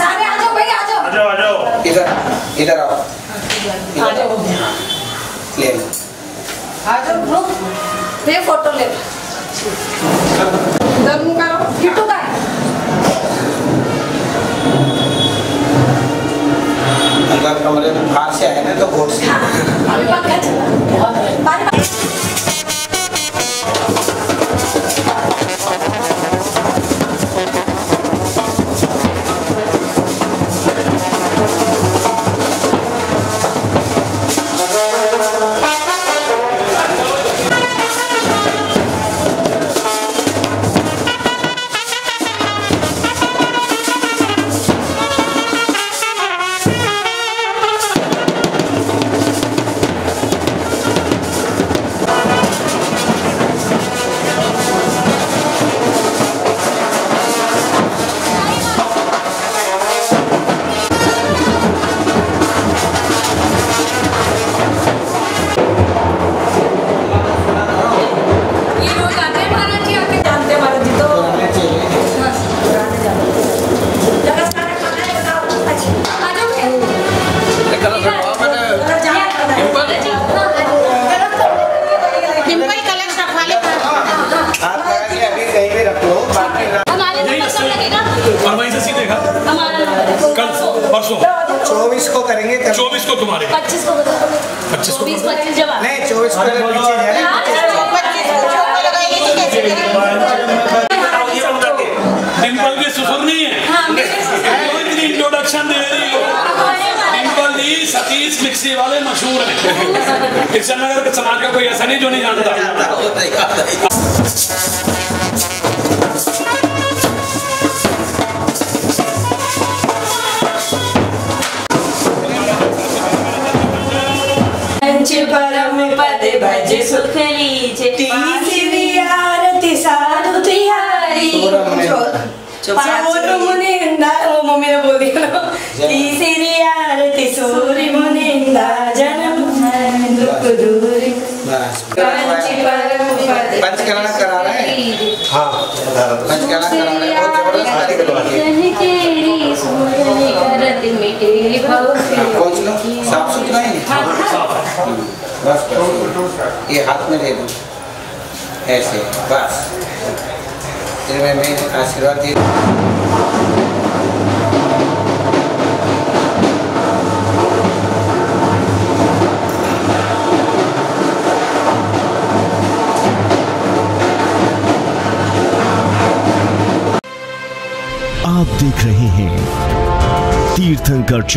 सारे आ जाओ भैया आ जाओ। आ जाओ आ जाओ। इधर इधर आओ। आ जाओ। ले लो। आ जाओ रुक। ये फ़ोटो ले दम करो। किट्टू का। अगर कमरे में बाहर से आए ना तो वोट से। <laughs>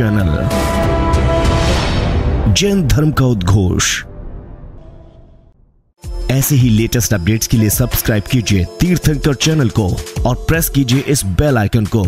चैनल जैन धर्म का उद्घोष। ऐसे ही लेटेस्ट अपडेट्स के लिए सब्सक्राइब कीजिए तीर्थंकर चैनल को और प्रेस कीजिए इस बेल आइकन को।